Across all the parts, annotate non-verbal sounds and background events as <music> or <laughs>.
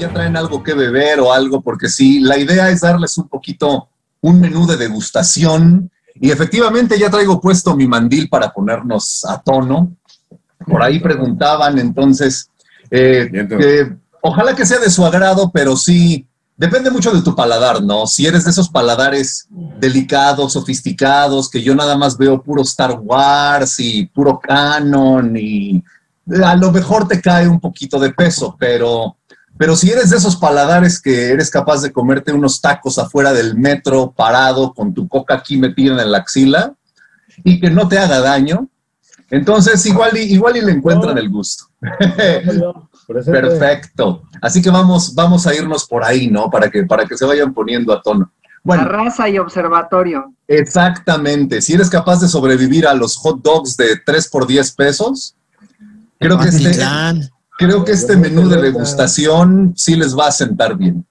ya traen algo que beber o algo, porque sí, la idea es darles un poquito un menú de degustación. Y efectivamente ya traigo puesto mi mandil para ponernos a tono. Por ahí preguntaban, entonces, eh, ojalá que sea de su agrado, pero sí, depende mucho de tu paladar, ¿no? Si eres de esos paladares delicados, sofisticados, que yo nada más veo puro Star Wars y puro canon y a lo mejor te cae un poquito de peso, pero, pero si eres de esos paladares que eres capaz de comerte unos tacos afuera del metro parado con tu coca aquí metida en la axila y que no te haga daño, entonces igual y, igual y le encuentran el gusto. <laughs> Perfecto. Así que vamos, vamos a irnos por ahí, ¿no? Para que, para que se vayan poniendo a tono. Bueno, raza y observatorio. Exactamente. Si eres capaz de sobrevivir a los hot dogs de 3 por 10 pesos, creo que este, creo que este menú de degustación sí les va a sentar bien.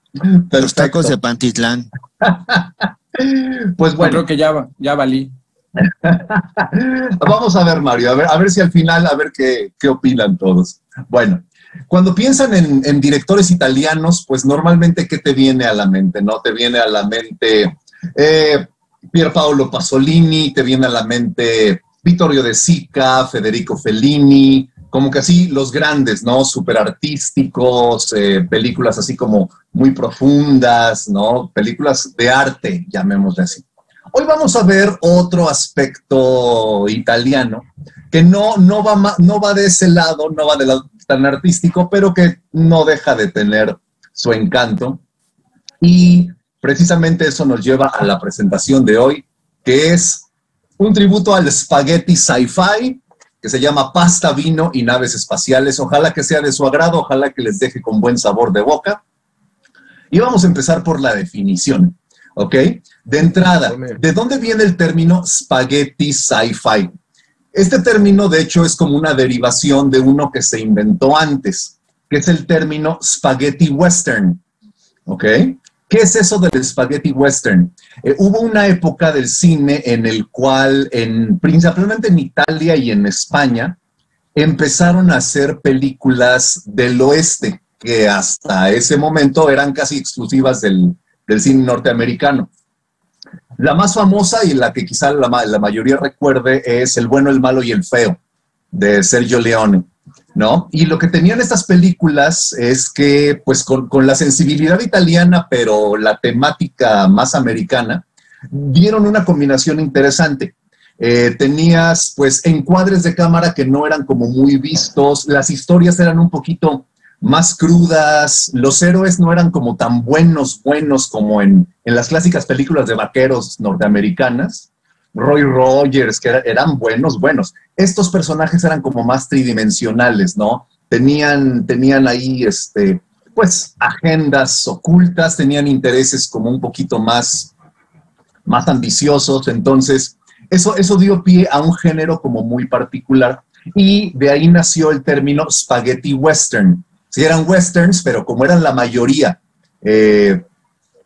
Los tacos de Pantitlán. <laughs> pues bueno. creo que ya, ya valí. <laughs> Vamos a ver, Mario, a ver, a ver si al final, a ver qué, qué opinan todos. Bueno, cuando piensan en, directores italianos, pues normalmente, ¿qué te viene a la mente? ¿No? Te viene a la mente eh, Pier Paolo Pasolini, te viene a la mente Vittorio De Sica, Federico Fellini, como que así los grandes, ¿no? Súper artísticos, eh, películas así como muy profundas, ¿no? Películas de arte, llamémosle así. Hoy vamos a ver otro aspecto italiano que no, no, va, no va de ese lado, no va de lado tan artístico, pero que no deja de tener su encanto. Y precisamente eso nos lleva a la presentación de hoy, que es un tributo al spaghetti sci-fi, que se llama Pasta, Vino y Naves Espaciales. Ojalá que sea de su agrado, ojalá que les deje con buen sabor de boca. Y vamos a empezar por la definición. ¿ok? De entrada, ¿de dónde viene el término spaghetti sci-fi? Este término, de hecho, es como una derivación de uno que se inventó antes, que es el término spaghetti western, ¿ok? ¿Qué es eso del spaghetti western? Eh, hubo una época del cine en el cual, en, principalmente en Italia y en España, empezaron a hacer películas del oeste, que hasta ese momento eran casi exclusivas del cine norteamericano. La más famosa y la que quizá la, mayoría recuerde es El bueno, el malo y el feo, de Sergio Leone, ¿no? Y lo que tenían estas películas es que, pues con, la sensibilidad italiana, pero la temática más americana, dieron una combinación interesante. Eh, tenías pues encuadres de cámara que no eran como muy vistos, las historias eran un poquito más crudas, los héroes no eran como tan buenos, buenos como en, las clásicas películas de vaqueros norteamericanas. Roy Rogers, que eran buenos, buenos. Estos personajes eran como más tridimensionales, ¿no? Tenían, tenían ahí, este, pues, agendas ocultas, tenían intereses como un poquito más, más ambiciosos. Entonces, eso, eso dio pie a un género como muy particular. Y de ahí nació el término spaghetti western, Sí eran westerns, pero como eran la mayoría eh,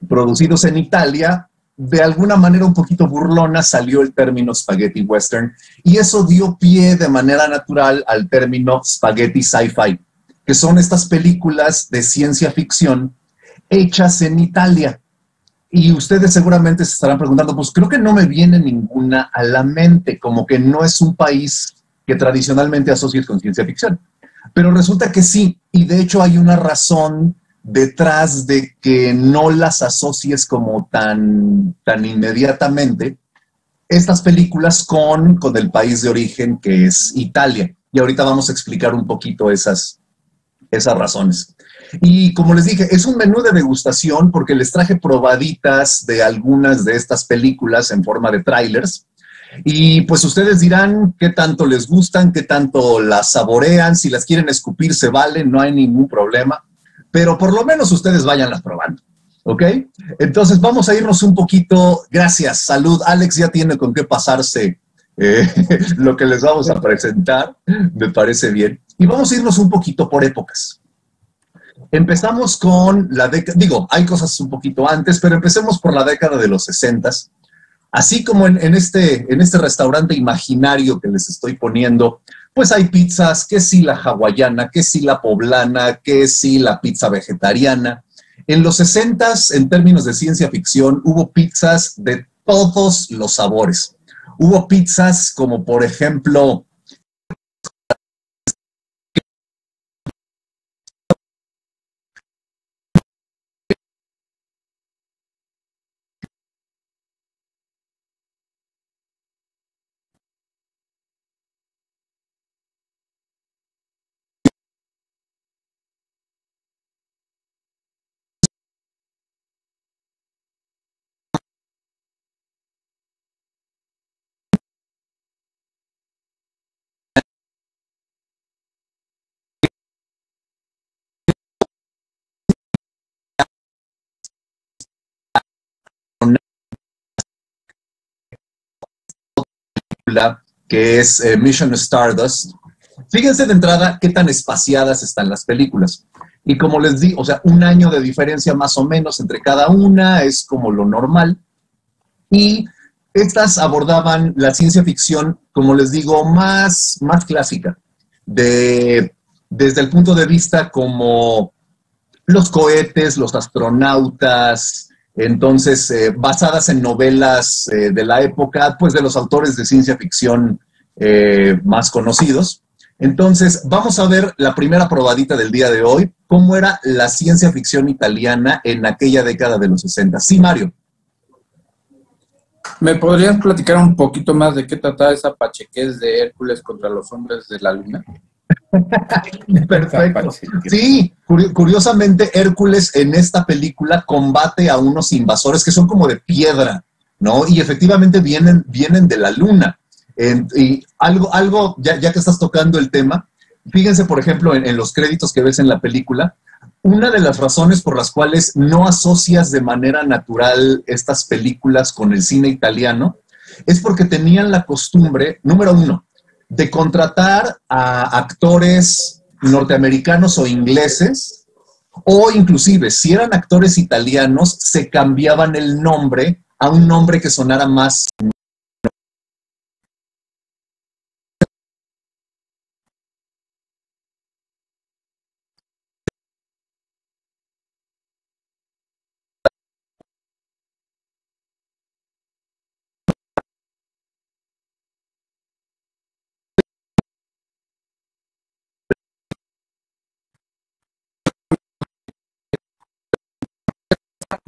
producidos en Italia, de alguna manera un poquito burlona salió el término spaghetti western y eso dio pie de manera natural al término spaghetti sci-fi, que son estas películas de ciencia ficción hechas en Italia. Y ustedes seguramente se estarán preguntando, pues creo que no me viene ninguna a la mente, como que no es un país que tradicionalmente asocies con ciencia ficción. Pero resulta que sí, y de hecho hay una razón detrás de que no las asocies como tan, tan inmediatamente estas películas con, con el país de origen que es Italia. Y ahorita vamos a explicar un poquito esas, esas razones. Y como les dije, es un menú de degustación porque les traje probaditas de algunas de estas películas en forma de trailers. Y pues ustedes dirán qué tanto les gustan, qué tanto las saborean, si las quieren escupir se vale, no hay ningún problema, pero por lo menos ustedes vayanlas probando. ¿Ok? Entonces vamos a irnos un poquito, gracias, salud. Alex ya tiene con qué pasarse eh, <laughs> lo que les vamos a presentar, me parece bien. Y vamos a irnos un poquito por épocas. Empezamos con la década, digo, hay cosas un poquito antes, pero empecemos por la década de los 60 Así como en, este, en este restaurante imaginario que les estoy poniendo, pues hay pizzas, que sí la hawaiana, que sí la poblana, que sí la pizza vegetariana. En los 60 en términos de ciencia ficción, hubo pizzas de todos los sabores. Hubo pizzas como, por ejemplo, que es eh, Mission Stardust. Fíjense de entrada qué tan espaciadas están las películas. Y como les di, o sea, un año de diferencia más o menos entre cada una es como lo normal. Y estas abordaban la ciencia ficción, como les digo, más, más clásica, de, desde el punto de vista como los cohetes, los astronautas, entonces, eh, basadas en novelas eh, de la época, pues de los autores de ciencia ficción eh, más conocidos. Entonces, vamos a ver la primera probadita del día de hoy, cómo era la ciencia ficción italiana en aquella década de los 60. Sí, Mario. ¿Me podrías platicar un poquito más de qué trataba esa pachequez de Hércules contra los hombres de la luna? <laughs> Perfecto. Sí, curiosamente Hércules en esta película combate a unos invasores que son como de piedra, ¿no? Y efectivamente vienen, vienen de la luna. y algo, algo ya, que estás tocando el tema, fíjense, por ejemplo, en, los créditos que ves en la película, una de las razones por las cuales no asocias de manera natural estas películas con el cine italiano es porque tenían la costumbre, número uno, de contratar a actores norteamericanos o ingleses, o inclusive si eran actores italianos, se cambiaban el nombre a un nombre que sonara más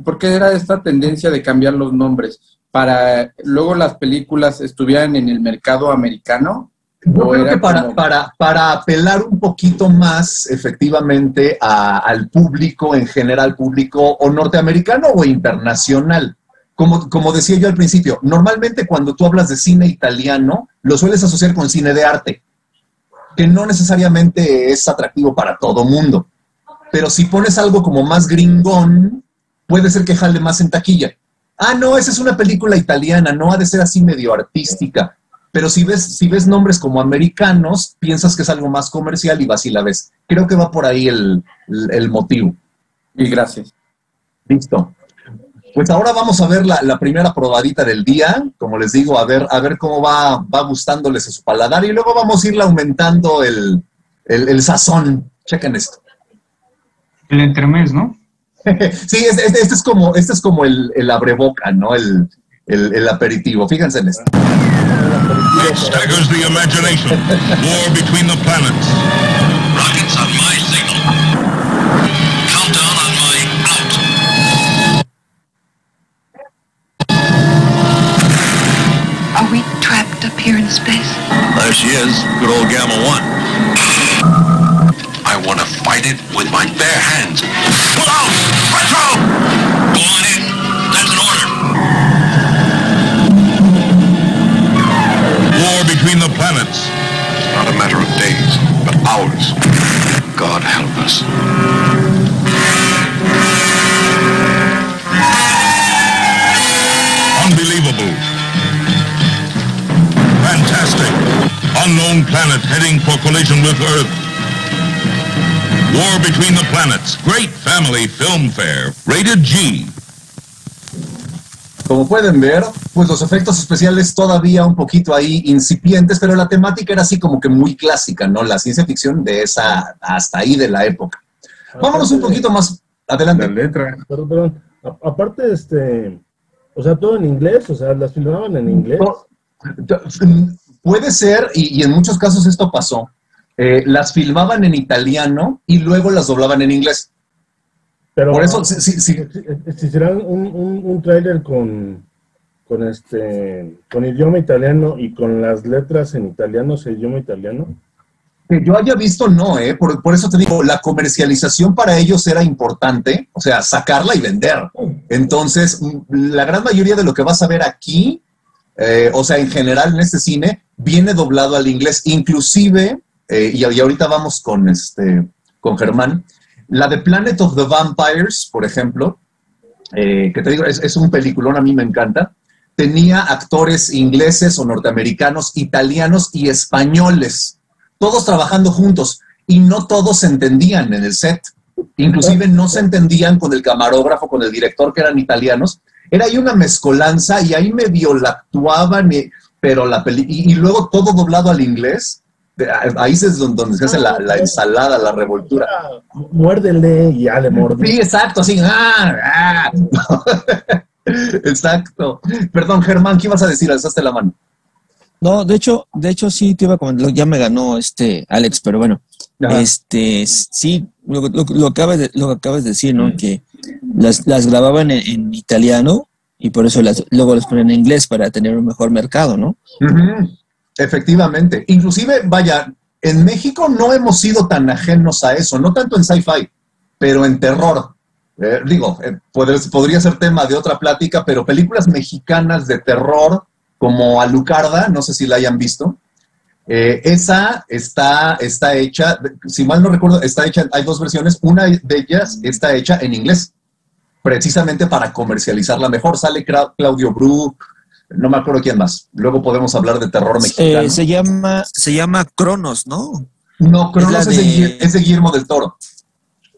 ¿Por qué era esta tendencia de cambiar los nombres? ¿Para luego las películas estuvieran en el mercado americano? Yo creo que para, para, para, apelar un poquito más efectivamente al público en general, público o norteamericano o internacional. Como, como decía yo al principio, normalmente cuando tú hablas de cine italiano, lo sueles asociar con cine de arte, que no necesariamente es atractivo para todo mundo. Pero si pones algo como más gringón, puede ser que jale más en taquilla. Ah, no, esa es una película italiana, no ha de ser así medio artística. Pero si ves, si ves nombres como americanos, piensas que es algo más comercial y vas y la ves. Creo que va por ahí el, motivo. Y gracias. Listo. Pues ahora vamos a ver la, primera probadita del día, como les digo, a ver, a ver cómo va, va gustándoles a su paladar y luego vamos a irle aumentando el, el sazón. Chequen esto. El entremés, ¿no? <laughs> sí, este, este, es como, este es como el, el abreboca, ¿no? El, el, el, aperitivo. Fíjense en esto. It staggers the imagination. War between the planets. Rockets on my signal. Countdown on my out. Are we trapped up here in space? There she is. Good old Gamma 1. I want to fight it with my bare hands. Planet heading for collision with Earth. War Between the Planets. Great family film fare. Rated G. Como pueden ver, pues los efectos especiales todavía un poquito ahí incipientes, pero la temática era así como que muy clásica, ¿no? La ciencia ficción de esa, hasta ahí de la época. Vámonos un poquito más adelante. La letra. Perdón, perdón. A- aparte, este, o sea, todo en inglés, o sea, las filmaban en inglés. Puede ser, y, y en muchos casos esto pasó, eh, las filmaban en italiano y luego las doblaban en inglés. Pero Por eso, sí, sí, sí. si hicieran un, un, un tráiler con, con este, con idioma italiano y con las letras en italiano, ¿se idioma italiano? Que yo haya visto, no, ¿eh? Por, por eso te digo, la comercialización para ellos era importante, o sea, sacarla y vender. Entonces, mm, la gran mayoría de lo que vas a ver aquí, eh, o sea, en general en este cine, viene doblado al inglés. Inclusive, eh, y, ahorita vamos con, este, con Germán, la de Planet of the Vampires, por ejemplo, eh, que te digo, es, un peliculón, a mí me encanta, tenía actores ingleses o norteamericanos, italianos y españoles, todos trabajando juntos, y no todos se entendían en el set. Inclusive no se entendían con el camarógrafo, con el director, que eran italianos. Era ahí una mezcolanza y ahí medio la actuaban, pero la peli y luego todo doblado al inglés. Ahí es donde, donde se hace la, la ensalada, la revoltura. Muérdele y ya le mordí. Sí, exacto, así. ah, ah. <laughs> exacto. Perdón, Germán, ¿qué ibas a decir? Alzaste la mano. No, de hecho, de hecho sí te iba a comentar, ya me ganó este Alex, pero bueno, Ajá. este sí, lo, lo, lo acabas de, lo que acabas de decir, ¿no? Que las, las grababan en, en italiano y por eso las, luego las ponen en inglés para tener un mejor mercado, ¿no? Ujú, Efectivamente. Inclusive, vaya, en México no hemos sido tan ajenos a eso, no tanto en sci-fi, pero en terror. Eh, digo, eh, podr- podría ser tema de otra plática, pero películas mexicanas de terror como Alucarda, no sé si la hayan visto. eh, esa está, está hecha, si mal no recuerdo, está hecha, hay dos versiones, una de ellas está hecha en inglés, precisamente para comercializarla mejor. Sale Claudio Brook, no me acuerdo quién más. Luego podemos hablar de terror mexicano. Eh, se llama, se llama Cronos, ¿no? No, Cronos Es de... es de Guillermo del Toro.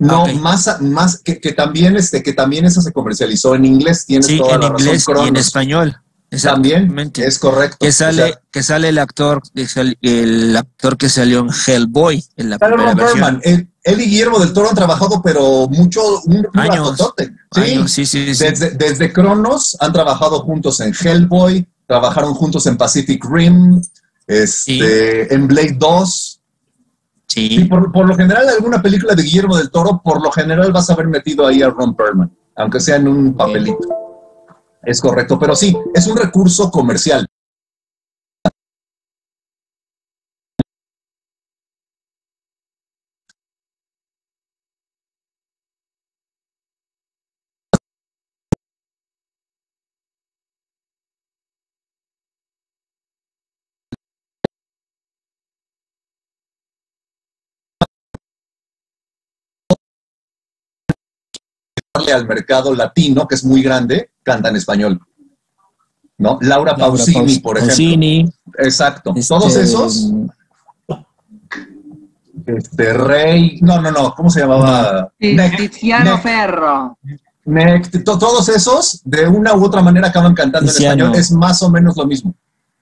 No, Ok. más, más que, que también este, que también esa se comercializó en inglés, tienes Sí, toda en la razón, inglés y en español. También es correcto. que O sale, sea, que sale el actor, el actor que salió en Hellboy en la primera versión. Él, y Guillermo del Toro han trabajado, pero mucho, un, un Años. ratotote. Sí. Años, sí, sí, sí. Desde, desde Cronos han trabajado juntos en Hellboy, trabajaron juntos en Pacific Rim, este, en Blade 2. Sí. Sí, por, por lo general, alguna película de Guillermo del Toro, por lo general vas a haber metido ahí a Ron Perlman, aunque sea en un papelito. Es correcto, pero sí, es un recurso comercial. Al mercado latino, que es muy grande, canta en español. ¿No? Laura, Laura Pausini, Paus- por ejemplo. Pausini, Exacto. este, Todos esos, este Rey, no, no, no, ¿cómo se llamaba? Tiziano. Ferro. Neck, to- todos esos, de una u otra manera acaban cantando Tiziano. en español. Es más o menos lo mismo.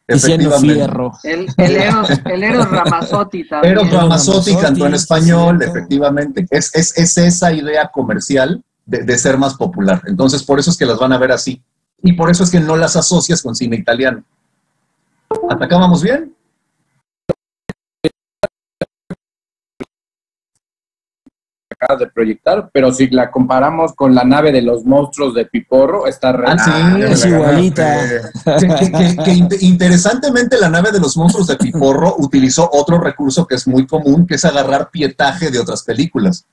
Efectivamente. Fierro. El, el Eros, el Eros Ramazzotti también. Eros Ramazzotti cantó en español, efectivamente. Es, es, es esa idea comercial de, de ser más popular. Entonces, por eso es que las van a ver así. Y por eso es que no las asocias con cine italiano. ¿Hasta acá vamos bien? acabas de proyectar, pero si la comparamos con la nave de los monstruos de Piporro, está re... Ah, sí, me es igualita. que, que- que- que inte- interesantemente la nave de los monstruos de Piporro <laughs> utilizó otro recurso que es muy común, que es agarrar pietaje de otras películas.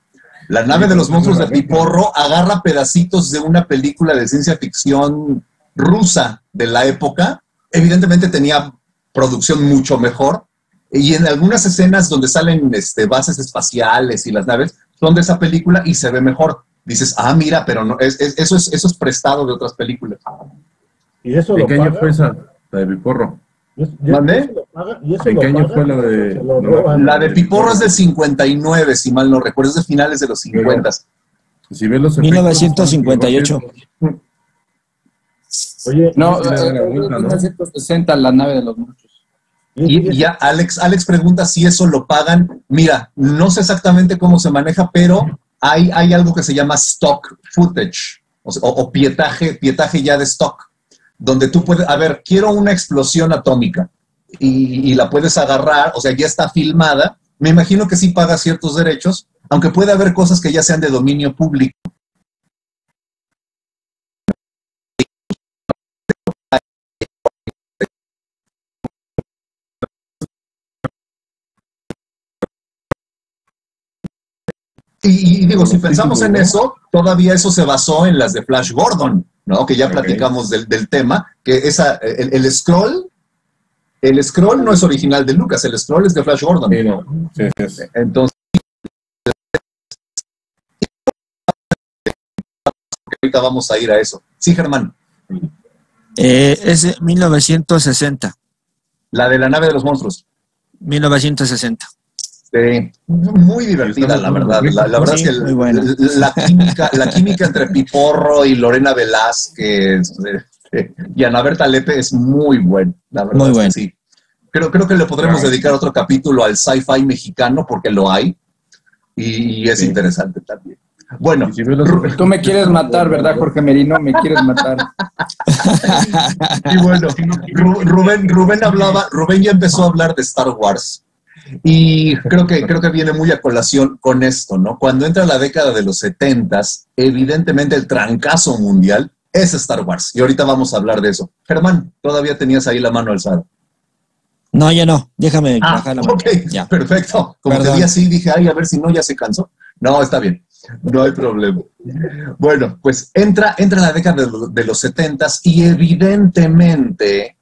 La nave de los monstruos de Piporro agarra pedacitos de una película de ciencia ficción rusa de la época. Evidentemente tenía producción mucho mejor. Y en algunas escenas donde salen este, bases espaciales y las naves, son de esa película y se ve mejor. Dices, ah, mira, pero no, es, es- eso, es, eso es prestado de otras películas. Y eso ¿En lo qué año fue esa? La de Piporro. Eso ¿En lo qué año fue la de- no. La de Piporro es del 59, si mal no recuerdo, es de finales de los 50. Si ves los efectos, 1958. <laughs> Oye, No, y- eh, en 1960, la nave de los monstruos. Y, y ya Alex, Alex pregunta si eso lo pagan. Mira, no sé exactamente cómo se maneja, pero hay, hay algo que se llama stock footage o- o pietaje, pietaje ya de stock, donde tú puedes, a ver, quiero una explosión atómica y, y la puedes agarrar, o sea, ya está filmada. Me imagino que sí paga ciertos derechos, aunque puede haber cosas que ya sean de dominio público. Y, y digo, si pensamos en eso, todavía eso se basó en las de Flash Gordon, ¿no? Que ya platicamos del, del tema, que esa, el, el scroll, el scroll no es original de Lucas, el scroll es de Flash Gordon. Sí, no. Sí, sí, sí. Entonces, ahorita vamos a ir a eso. Sí, Germán, Eh, es de 1960. la de la nave de los monstruos. 1960. Sí, muy divertida, la verdad. La, la verdad Sí, es que muy buena. la, química, la química entre Piporro y Lorena Velázquez este, y Ana Berta Lepe es muy buena, la verdad. Muy buena. sí. Creo, creo que le podremos dedicar otro capítulo al sci-fi mexicano porque lo hay y, es Sí. interesante también. Bueno, Tú me quieres matar, ¿verdad, Jorge Merino? Me quieres matar. <laughs> Y bueno, Ru- Rubén, Rubén hablaba, Rubén ya empezó a hablar de Star Wars. Y creo que, creo que viene muy a colación con esto, ¿no? Cuando entra la década de los 70 evidentemente el trancazo mundial es Star Wars. Y ahorita vamos a hablar de eso. Germán, todavía tenías ahí la mano alzada. No, ya no. Déjame Ah, bajar la mano. ok, Ya. perfecto. Como te vi así, dije, ay, a ver si no, ya se cansó. No, está bien. No hay problema. Bueno, pues entra, entra la década de los 70 y evidentemente,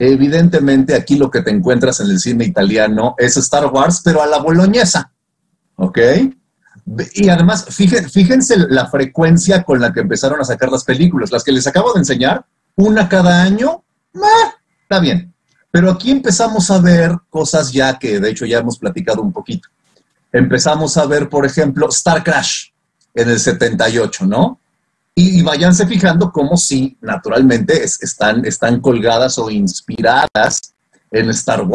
evidentemente aquí lo que te encuentras en el cine italiano es Star Wars, pero a la boloñesa. ¿Ok? Y además, fíjense, la frecuencia con la que empezaron a sacar las películas. Las que les acabo de enseñar, una cada año, ¡ah! está bien. Pero aquí empezamos a ver cosas ya que de hecho ya hemos platicado un poquito. Empezamos a ver, por ejemplo, Star Crash en el 78, ¿no? Y, y váyanse fijando cómo sí, naturalmente, es- están, están colgadas o inspiradas en Star Wars.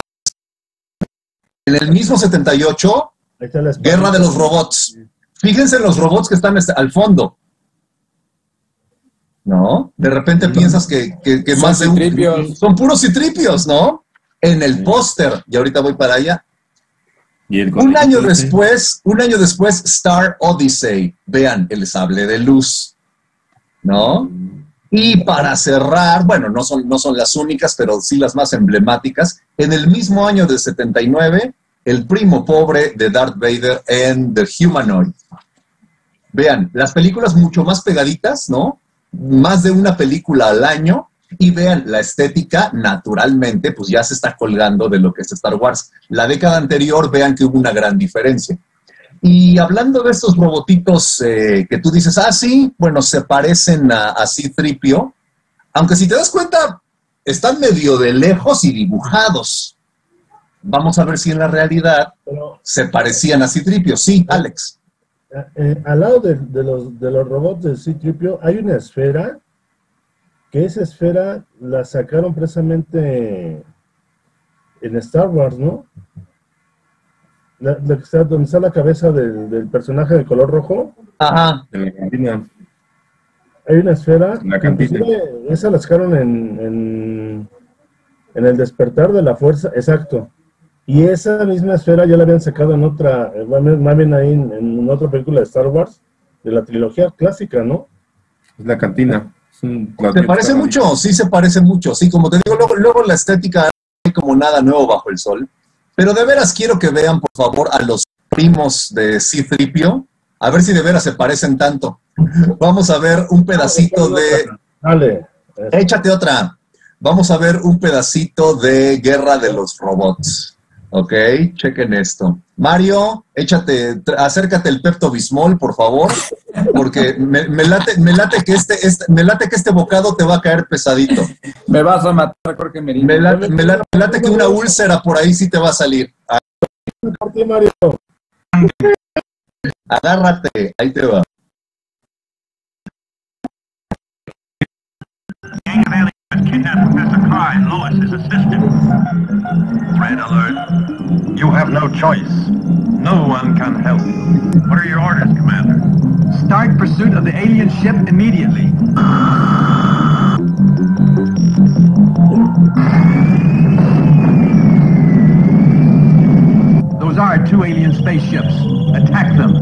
En el mismo 78, Ahí está la espada. Guerra de los Robots. Fíjense en los robots que están este- al fondo. ¿No? De repente piensas que, que- que Son más de un-. Son puros citripios, ¿no? En el póster, y ahorita voy para allá. Y el Un año después, un año después, Star Odyssey. Vean, el sable de luz. ¿No? Y para cerrar, bueno, no son, no son las únicas, pero sí las más emblemáticas, en el mismo año del 79, el primo pobre de Darth Vader en The Humanoid. Vean, las películas mucho más pegaditas, ¿no? Más de una película al año. Y vean, la estética, naturalmente, pues ya se está colgando de lo que es Star Wars. La década anterior, vean que hubo una gran diferencia. Y hablando de estos robotitos eh, que tú dices, ah, sí, bueno, se parecen a, a C-Tripio, aunque si te das cuenta, están medio de lejos y dibujados. Vamos a ver si en la realidad Pero, se parecían a C-Tripio. Sí, Alex. eh, al lado de, de los, de los robots de C-Tripio hay una esfera, que esa esfera la sacaron precisamente en Star Wars, ¿no? La, la que está, donde está la cabeza del, del personaje de color rojo, Ajá. de la cantina. Hay una esfera, La cantina. esa la sacaron en, en, en el despertar de la fuerza, exacto. Y esa misma esfera ya la habían sacado en otra, eh, más bien- ahí en, en otra película de Star Wars, de la trilogía clásica, ¿no? Es la cantina. ¿Te parece mucho? Sí, se parece mucho. Sí, como te digo, luego, luego la estética hay como nada nuevo bajo el sol. Pero de veras quiero que vean, por favor, a los primos de C-Tripio, a ver si de veras se parecen tanto. Vamos a ver un pedacito de... Dale. Échate otra. Vamos a ver un pedacito de Guerra de los Robots. Ok, chequen esto. Mario, échate, acércate el Pepto Bismol, por favor, porque me, me late, me late que este, este- me late que este bocado te va a caer pesadito. Me vas a matar, Jorge Merino. Me late, me late- me late que una úlcera por ahí sí te va a salir. Por ti, Mario. Agárrate, ahí te va. Kidnapped Professor and Lois, his assistant. Red alert. You have no choice. No one can help you. What are your orders, Commander? Start pursuit of the alien ship immediately. Those are two alien spaceships. Attack them.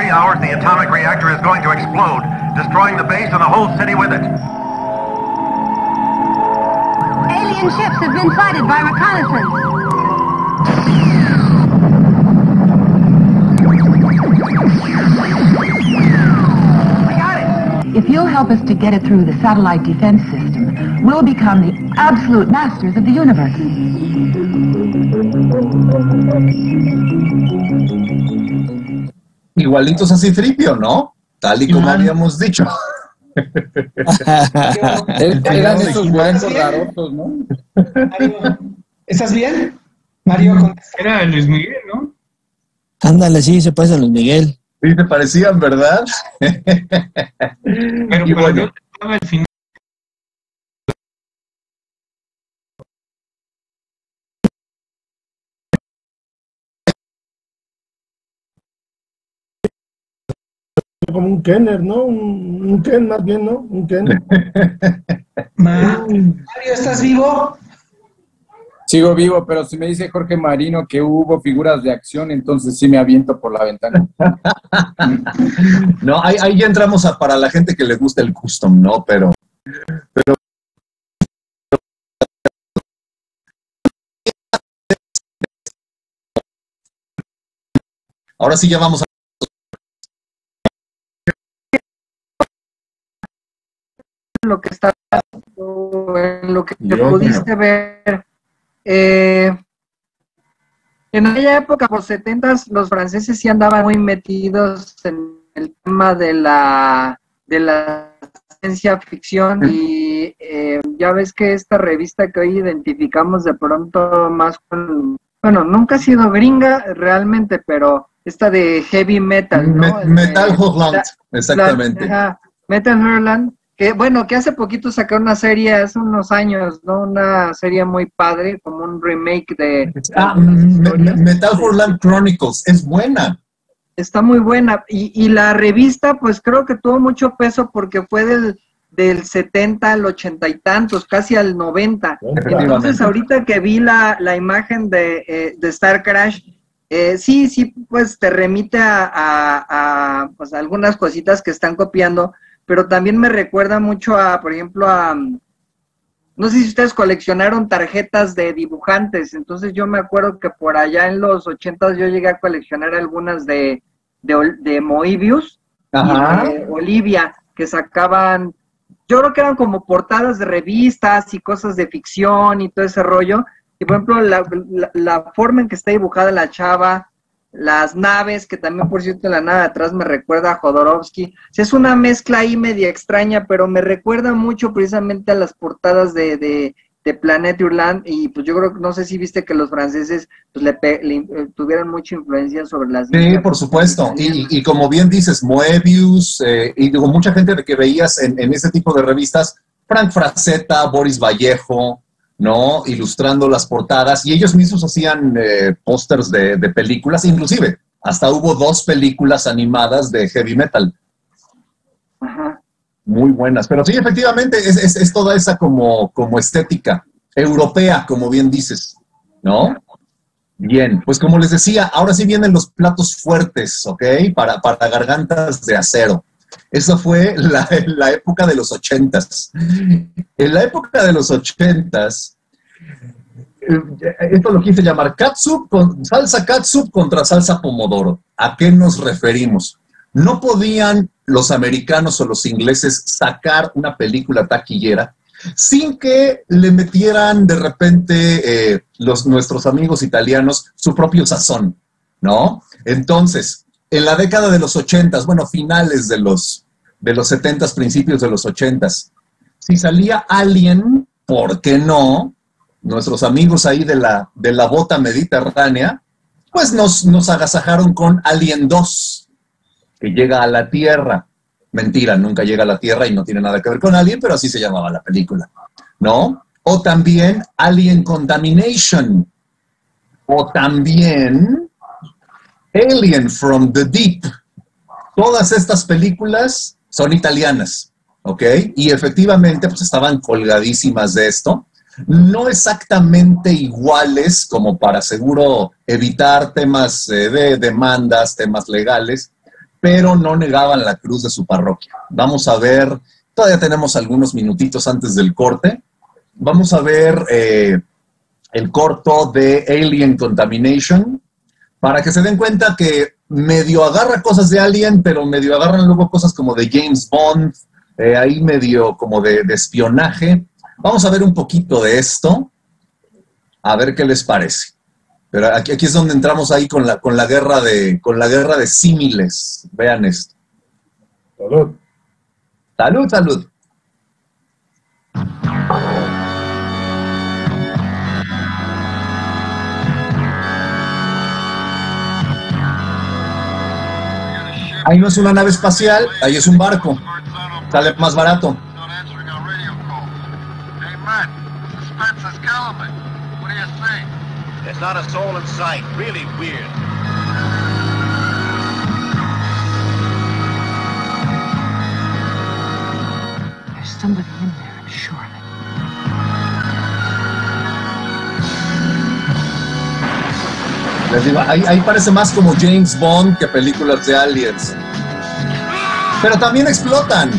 Three hours, the atomic reactor is going to explode, destroying the base and the whole city with it. Alien ships have been sighted by reconnaissance. If you'll help us to get it through the satellite defense system, we'll become the absolute masters of the universe. Igualitos así tripio, ¿no? Tal y como habíamos dicho. <laughs> Eran esos huecos rarosos, ¿no? Mario, ¿Estás bien? Mario, contesta. Era Luis Miguel, ¿no? Ándale, sí, se pasa Luis Miguel. Sí, te parecían, ¿verdad? Pero, pero bueno. yo estaba al final. Como un Kenner, ¿no? Un, un Ken más bien, ¿no? Un Ken. <laughs> Ma- Mario, ¿estás vivo? Sigo vivo, pero si me dice Jorge Marino que hubo figuras de acción, entonces sí me aviento por la ventana. <laughs> No, ahí, ahí ya entramos a, para la gente que le gusta el custom, ¿no? Pero, pero ahora sí ya vamos a lo que está en lo que te pudiste ver eh, en aquella época por 70 los franceses sí andaban muy metidos en el tema de la de la ciencia ficción y eh, ya ves que esta revista que hoy identificamos de pronto más con bueno nunca ha sido gringa realmente pero esta de heavy metal Metal eh, Hogland, la- exactamente. Ajá, Metal Hurland, que bueno, que hace poquito sacaron una serie, hace unos años, ¿no? Una serie muy padre, como un remake de... Ah. Me- Metal Hurland Chronicles, es buena. Está muy buena. Y, y la revista, pues creo que tuvo mucho peso porque fue del, del 70 al 80 y tantos, casi al 90. Efectivamente. Entonces, ahorita que vi la, la imagen de, eh, de Star Crash, eh, sí, sí, pues te remite a, a- a, pues, algunas cositas que están copiando, pero también me recuerda mucho a, por ejemplo, a... No sé si ustedes coleccionaron tarjetas de dibujantes, entonces yo me acuerdo que por allá en los 80 yo llegué a coleccionar algunas de, de, de Moebius Ajá. y de Olivia, que sacaban, yo creo que eran como portadas de revistas y cosas de ficción y todo ese rollo. Y por ejemplo, la, la- la forma en que está dibujada la chava, las naves, que también por cierto la nave de atrás me recuerda a Jodorowsky. Es una mezcla ahí media extraña, pero me recuerda mucho precisamente a las portadas de, de, de Planet Hurland y pues yo creo que no sé si viste que los franceses pues le, le- eh, tuvieron mucha influencia sobre las Sí, por supuesto. Y, y- como bien dices, Moebius, eh, y digo, mucha gente de que veías en, en ese tipo de revistas, Frank Frazetta, Boris Vallejo, ¿no? Ilustrando las portadas, y ellos mismos hacían eh, pósters de, de películas, inclusive hasta hubo dos películas animadas de heavy metal. Muy buenas, pero sí, efectivamente, es, es- es toda esa como, como estética europea, como bien dices, ¿no? Bien, pues como les decía, ahora sí vienen los platos fuertes, ¿ok? Para, para gargantas de acero. Esa fue la, época de los ochentas. En la época de los ochentas, eh, esto lo quise llamar con salsa catsup contra salsa pomodoro. ¿A qué nos referimos? No podían los americanos o los ingleses sacar una película taquillera sin que le metieran de repente eh, los, nuestros amigos italianos su propio sazón, ¿no? Entonces, en la década de los ochentas, bueno, finales de los, de los setentas, principios de los ochentas, si salía Alien, ¿por qué no? Nuestros amigos ahí de la, de la bota mediterránea, pues nos, nos agasajaron con Alien 2, que llega a la Tierra. Mentira, nunca llega a la Tierra y no tiene nada que ver con Alien, pero así se llamaba la película, ¿no? O también Alien Contamination. O también Alien from the Deep. Todas estas películas son italianas, ¿ok? Y efectivamente, pues estaban colgadísimas de esto. No exactamente iguales como para seguro evitar temas eh, de demandas, temas legales, pero no negaban la cruz de su parroquia. Vamos a ver, todavía tenemos algunos minutitos antes del corte. Vamos a ver eh, el corto de Alien Contamination para que se den cuenta que medio agarra cosas de Alien, pero medio agarran luego cosas como de James Bond, eh, ahí medio como de, de espionaje. Vamos a ver un poquito de esto, a ver qué les parece. Pero aquí, aquí es donde entramos ahí con la, con la guerra de con la guerra de símiles. Vean esto. Salud. Salud, salud. Ahí no es una nave espacial, ahí es un barco. Sale más barato. There's not a Les digo, ahí, ahí parece más como James Bond que películas de aliens. Pero también explotan.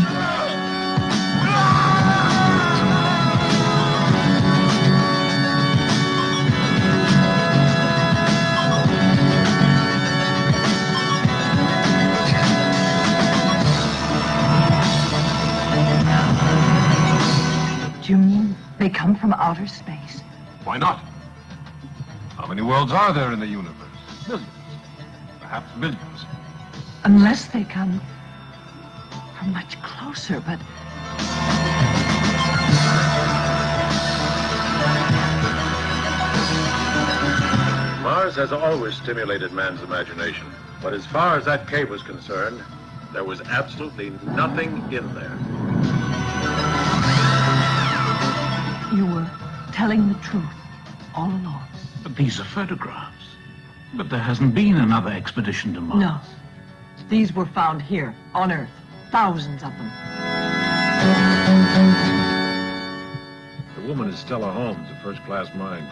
Do you mean they come from outer space? Why not? How many worlds are there in the universe? Millions. Perhaps millions. Unless they come from much closer, but Mars has always stimulated man's imagination. But as far as that cave was concerned, there was absolutely nothing in there. you were telling the truth all along. But these are photographs. But there hasn't been another expedition to Mars. No. These were found here, on Earth. Thousands of them. The woman is Stella Holmes, a first-class mind.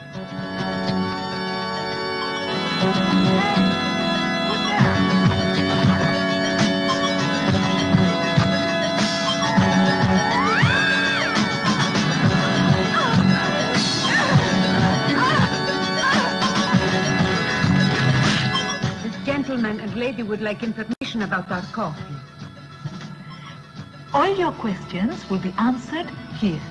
Gentleman and lady would like information about our coffee. All your questions will be answered here.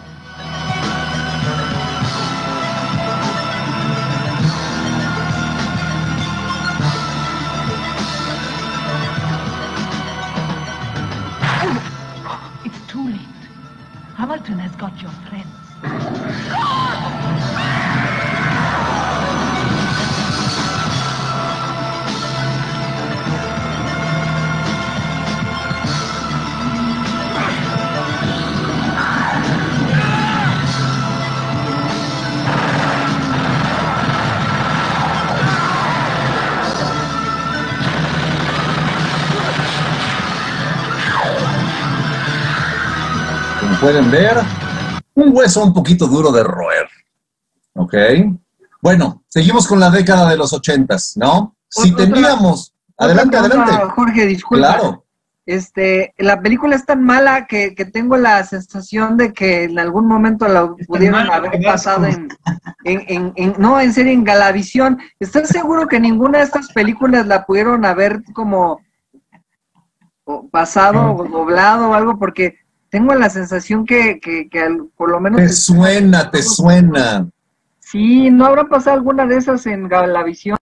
Oh, it's too late. Hamilton has got your friends. <laughs> pueden ver, un hueso un poquito duro de roer. ¿Ok? Bueno, seguimos con la década de los ochentas, ¿no? Si Otra- teníamos... otra Adelante, adelante. Jorge, disculpa. Claro. Este, la película es tan mala que, que tengo la sensación de que en algún momento la pudieron haber pasado en, <laughs> en, en- en- no, en serio, en Galavisión. ¿Estás seguro que ninguna de estas películas la pudieron haber como pasado o doblado o algo? Porque tengo la sensación que, que, que al- por lo menos... Te suena, te suena. Sí, ¿no habrá pasado alguna de esas en Galavisión?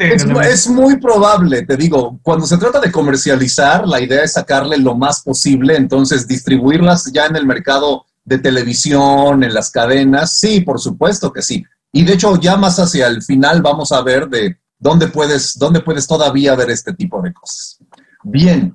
Es, mu- es muy probable, te digo, cuando se trata de comercializar, la idea es sacarle lo más posible, entonces distribuirlas ya en el mercado de televisión, en las cadenas, sí, por supuesto que sí, Y de hecho, ya más hacia el final vamos a ver de dónde puedes, dónde puedes todavía ver este tipo de cosas. Bien,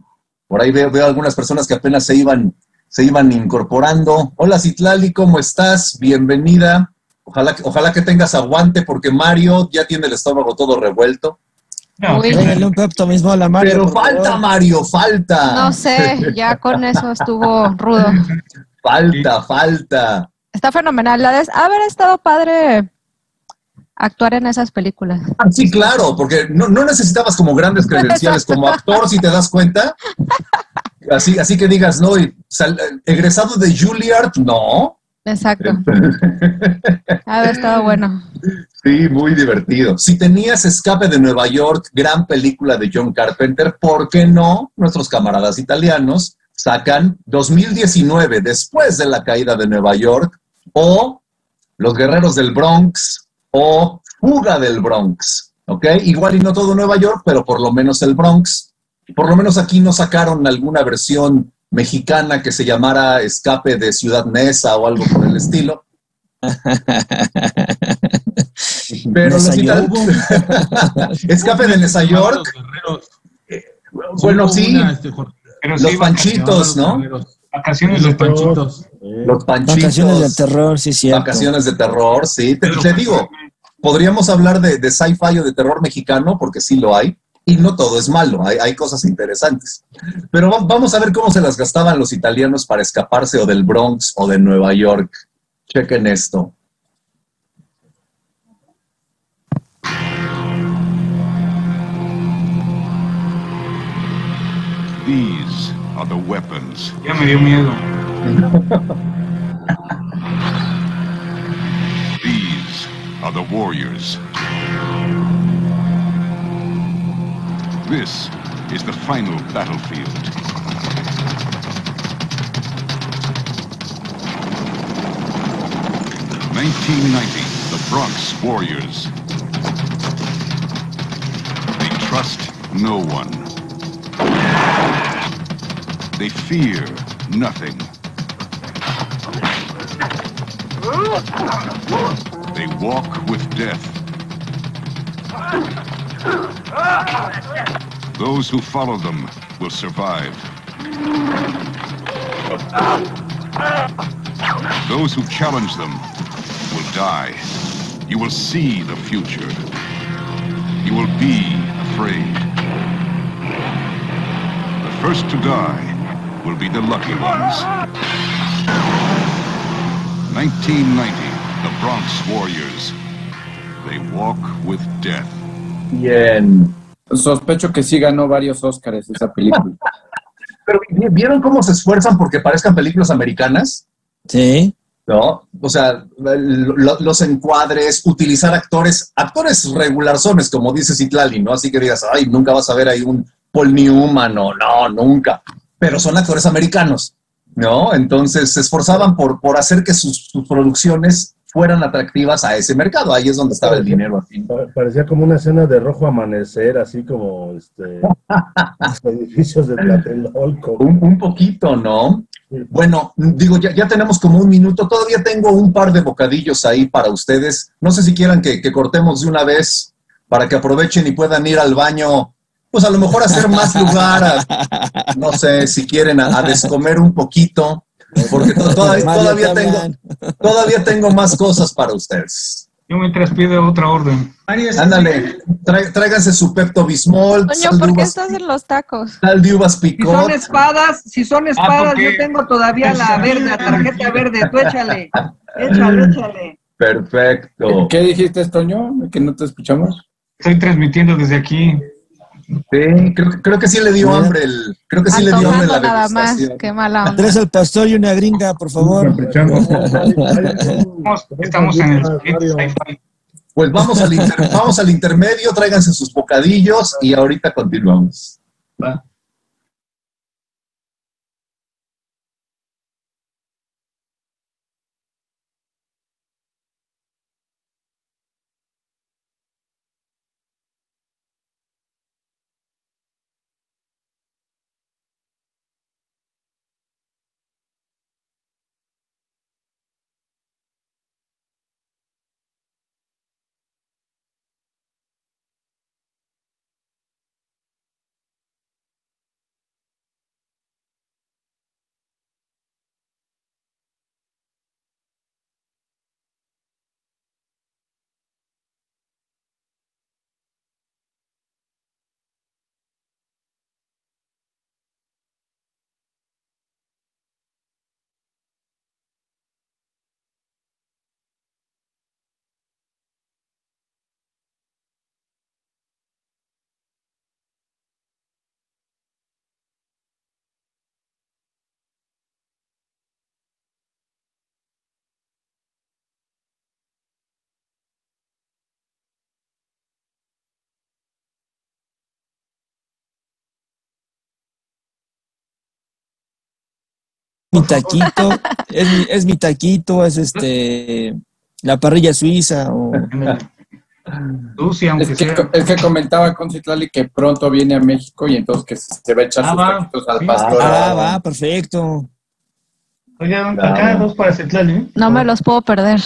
por ahí veo, veo algunas personas que apenas se iban, se iban incorporando. Hola Citlali, ¿cómo estás? Bienvenida. Ojalá, que- ojalá que tengas aguante porque Mario ya tiene el estómago todo revuelto. Dale un pepto mismo a la Mario. Pero falta, favor. Mario, falta. No sé, ya con eso estuvo rudo. <laughs> Falta, falta. Está fenomenal. La de haber estado padre actuar en esas películas. Ah, Sí, claro, porque no, no necesitabas como grandes credenciales como actor, si te das cuenta. Así, así que digas, no, y sal- egresado de Juilliard, no. Exacto. <laughs> Haber estado bueno. Sí, muy divertido. Si tenías Escape de Nueva York, gran película de John Carpenter, ¿por qué no nuestros camaradas italianos sacan 2019, después de la caída de Nueva York, o Los Guerreros del Bronx, o Fuga del Bronx? ¿Ok? Igual y no todo Nueva York, pero por lo menos el Bronx. Por lo menos aquí no sacaron alguna versión mexicana que se llamara Escape de Ciudad Neza o algo por el estilo. <laughs> <laughs> Pero los. Escape de Nesa York. Bueno, sí. Pero Los sí, panchitos, ¿no? Vacaciones de panchitos. Los panchitos. Vacaciones del terror, sí, cierto. Vacaciones de terror, sí. Te, te digo, podríamos hablar de, de sci-fi o de terror mexicano, porque sí lo hay, y no todo es malo, hay, hay cosas interesantes. Pero va- vamos a ver cómo se las gastaban los italianos para escaparse o del Bronx o de Nueva York. Chequen esto. Are the weapons. Ya me dio miedo. These are the warriors. This is the final battlefield. Nineteen ninety, the Bronx Warriors. They trust no one. They fear nothing. They walk with death. Those who follow them will survive. Those who challenge them will die. You will see the future. You will be afraid. The first to die will be the lucky ones. 1990, the Bronx Warriors. They walk with death. Bien. Sospecho que sí ganó varios Óscares esa película. <laughs> Pero ¿vi- ¿vieron cómo se esfuerzan porque parezcan películas americanas? Sí. ¿No? O sea, lo- los encuadres, utilizar actores, actores regularzones, como dice Citlali, ¿no? Así que digas, ay, nunca vas a ver ahí un Paul Newman, o no, nunca. Pero son actores americanos, ¿no? Entonces se esforzaban por, por hacer que sus, sus producciones fueran atractivas a ese mercado. Ahí es donde estaba el dinero. Parecía como una escena de rojo amanecer, así como este, edificios de Tlatelolco. Un, un poquito, ¿no? Bueno, digo, ya, ya tenemos como un minuto. Todavía tengo un par de bocadillos ahí para ustedes. No sé si quieran que, que cortemos de una vez para que aprovechen y puedan ir al baño. Pues a lo mejor hacer más lugar, a- <laughs> no sé, si quieren, a, a descomer un poquito, porque to- todavía, tengo, todavía tengo más cosas para ustedes. Yo mientras pido otra orden. Ándale, trá- tráiganse su Pepto Bismol, de ¿por qué estás en los tacos? sal de uvas Si son picot. espadas, si son espadas, porque- yo tengo todavía la verde, la tarjeta verde. Tú échale, <laughs> échale, échale. Perfecto. ¿Qué dijiste, Toño? ¿Que no te escuchamos? Estoy transmitiendo desde aquí. Sí, creo, que- creo que sí le dio hambre el, creo que sí le dio hambre Antojando la nada más. Qué mala onda. Tres al pastor y una gringa, por favor. Estamos, estamos en el. Pues vamos al, inter- vamos al intermedio, tráiganse sus bocadillos y ahorita continuamos. ¿va? Mi taquito, es mi, es mi taquito, es este la parrilla suiza o Lucy, aunque Es que, sea. es que comentaba con Citlali que pronto viene a México y entonces que se va a echar Ah, sus va. taquitos al Sí. pastor. Ah, va, perfecto. Oigan, acá dos para Citlali. ¿eh? No me los puedo perder.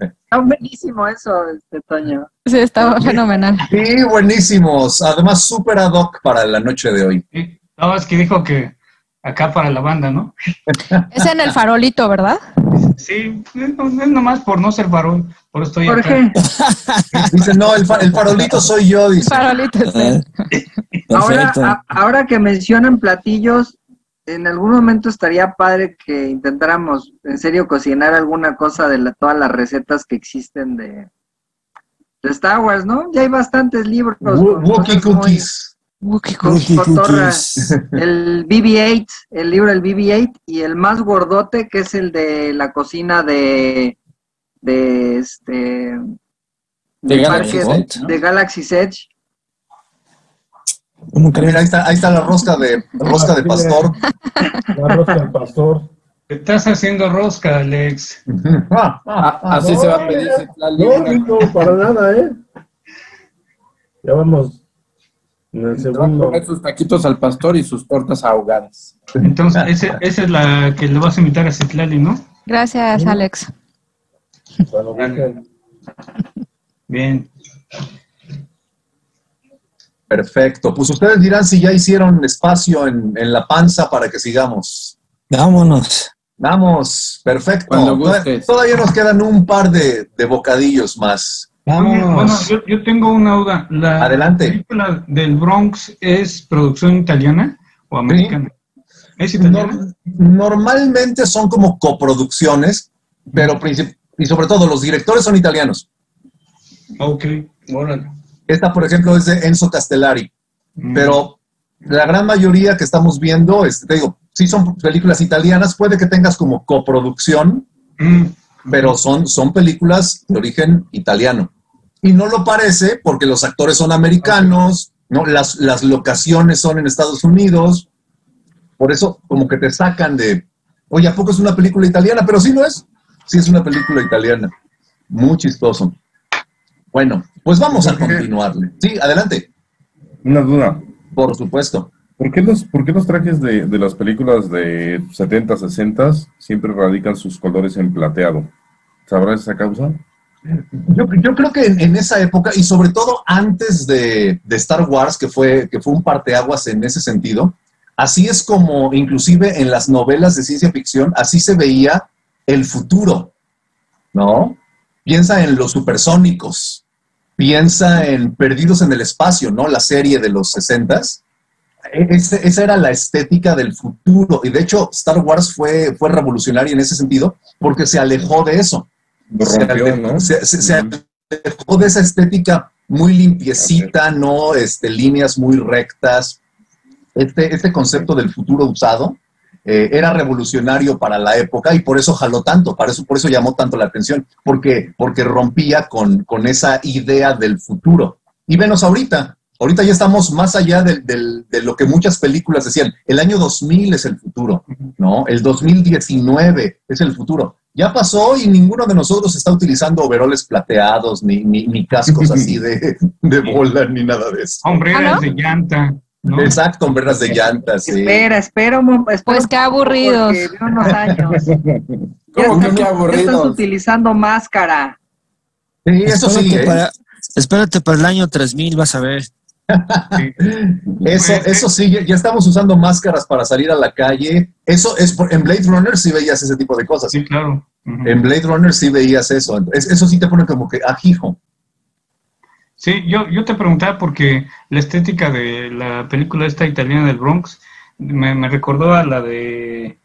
Está buenísimo eso, este Toño. Sí, está fenomenal. Sí, buenísimos. Además, súper ad hoc para la noche de hoy. Sí. No, es que dijo que acá para la banda, ¿no? <laughs> Es en el farolito, ¿verdad? Sí, es, no- es nomás por no ser varón, por eso estoy acá. Jorge, <laughs> Dice, no, el, fa- el farolito soy yo, dice. Farolito es él. ahora, a- ahora que mencionan platillos, en algún momento estaría padre que intentáramos en serio cocinar alguna cosa de la- todas las recetas que existen de, de Star Wars, ¿no? Ya hay bastantes libros. Wo- con Wookiee cosas muy- Cookies. Cotorras. cookies. <laughs> El BB-8, el libro del BB-8 y el más gordote que es el de la cocina de de este De Galaxy Edge, de, de Galaxy's Edge. ¿Cómo Mira, crees? ahí está, ahí está la rosca de rosca de pastor. <laughs> La rosca del pastor. Estás haciendo rosca, Alex. <laughs> Ah, así se va a pedir. No, no, no, para nada, ¿eh? Ya vamos en el Se va a segundo. comer sus taquitos al pastor y sus tortas ahogadas. Entonces, ese- esa es la que le vas a invitar a Citlali, ¿no? Gracias, Alex. Busquen. Bien. Perfecto. Pues ustedes dirán si ya hicieron espacio en, en la panza para que sigamos. Vámonos. Vamos, perfecto. Cuando Toda- gustes. Todavía nos quedan un par de, de bocadillos más. Bueno, yo, yo tengo una duda. ¿La Adelante. película del Bronx es producción italiana o americana? ¿Es italiana? Nor- normalmente son como coproducciones, pero y sobre todo los directores son italianos. Ok, órale. Esta, por ejemplo, es de Enzo Castellari, Mm. pero la gran mayoría que estamos viendo, este, te digo, sí son películas italianas, puede que tengas como coproducción, Mm. Pero son, son películas de origen italiano. Y no lo parece porque los actores son americanos, ¿no? las, las locaciones son en Estados Unidos, por eso como que te sacan de, oye, ¿a poco es una película italiana? Pero sí lo es, sí es una película italiana. Muy chistoso. Bueno, pues vamos a continuarle. Sí, adelante. Una duda. Por supuesto. ¿Por qué los, por qué los trajes de, de las películas de 70, 60 siempre radican sus colores en plateado? ¿Sabrás esa causa? Yo, yo creo que en, esa época, y sobre todo antes de, de Star Wars, que fue, que fue un parteaguas en ese sentido, así es como inclusive en las novelas de ciencia ficción, así se veía el futuro, ¿no? Piensa en los supersónicos, piensa en Perdidos en el Espacio, ¿no? La serie de los 60s. Ese- esa era la estética del futuro. Y de hecho, Star Wars fue, fue revolucionario en ese sentido porque se alejó de eso. Se rompió, se- se- se alejó de esa estética muy limpiecita, ¿no? Este, líneas muy rectas. Este, este concepto del futuro usado eh, era revolucionario para la época y por eso jaló tanto, para eso, por eso llamó tanto la atención, porque, porque rompía con, con esa idea del futuro. Y venos ahorita, ahorita ya estamos más allá de lo que muchas películas decían, el año 2000 es el futuro, ¿no? El 2019 es el futuro. Ya pasó y ninguno de nosotros está utilizando overoles plateados, ni, ni, ni cascos así de, <laughs> de bola, ni nada de eso. Hombreras ¿Ah, no? de llanta. ¿no? Exacto, hombreras de llantas, sí. Espera, espera momento. Pues qué aburridos. Unos años. <laughs> Ya ¿Cómo que ya aburridos? estás utilizando máscara. Sí, eso sí, espérate, ¿eh? para, espérate para el año 3000, vas a ver. <laughs> Eso, eso sí, ya, estamos usando máscaras para salir a la calle. Eso es por- en Blade Runner sí veías ese tipo de cosas. Sí, claro. En Blade Runner sí veías eso. Es- eso sí te pone como que ajijo. Sí, yo, yo te preguntaba porque la estética de la película esta italiana del Bronx me, me recordó a la de,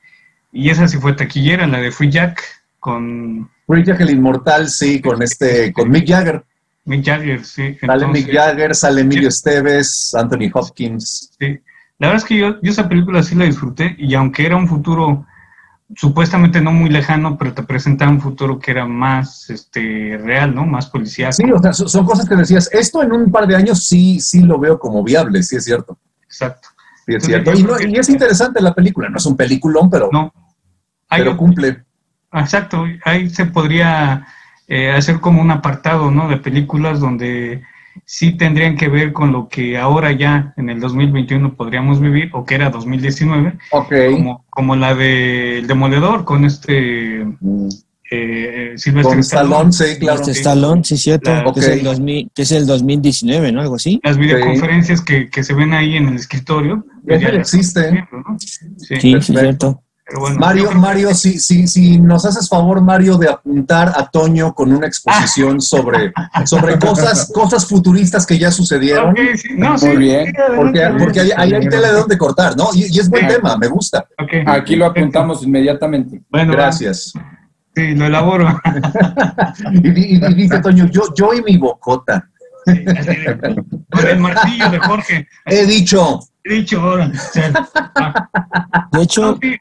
y esa sí fue taquillera, la de Free Jack con Free Jack el Inmortal, sí, con este, con Mick Jagger. Mick Jagger, sí. Sale Entonces, Mick Jagger, sale Emilio Esteves, Anthony Hopkins. sí. La verdad es que yo, yo esa película sí la disfruté y aunque era un futuro supuestamente no muy lejano, pero te presentaba un futuro que era más este real, ¿no? Más policíaco. Sí, o sea, son, cosas que decías, esto en un par de años sí, sí lo veo como viable, sí es cierto. Exacto. Sí, es Entonces, cierto. Y, no- es interesante la película, no es un peliculón, pero, Hay pero cumple. Exacto, ahí se podría eh, hacer como un apartado, ¿no? De películas donde sí tendrían que ver con lo que ahora ya en el 2021 podríamos vivir, o que era 2019, Ok. como, como la de El Demoledor, con este eh, Silvestre Con Stallone, sí, claro. Este Stallone, sí, cierto, La- que, es el Ok. 2000, que es el 2019, ¿no? Algo así. Las videoconferencias que, que se ven ahí en el escritorio. pues Ya ya- existe. ¿no? Sí, Sí, sí, cierto. Pero bueno, Mario, Mario, si, si, si nos haces favor, Mario, de apuntar a Toño con una exposición <laughs> sobre, sobre cosas, cosas futuristas que ya sucedieron. Sí, no, sí, Muy bien. sí, Porque, porque ahí, ahí hay tela de dónde cortar, ¿no? Y, y es buen Sí. tema, me gusta. Aquí lo apuntamos inmediatamente. Bueno, va. Gracias. Sí, lo elaboro. <laughs> Y, di- y dice Toño, yo, yo y mi bocota. Así de- Con el martillo de Jorge. He dicho. He dicho ahora. Ah, De hecho, no, sí,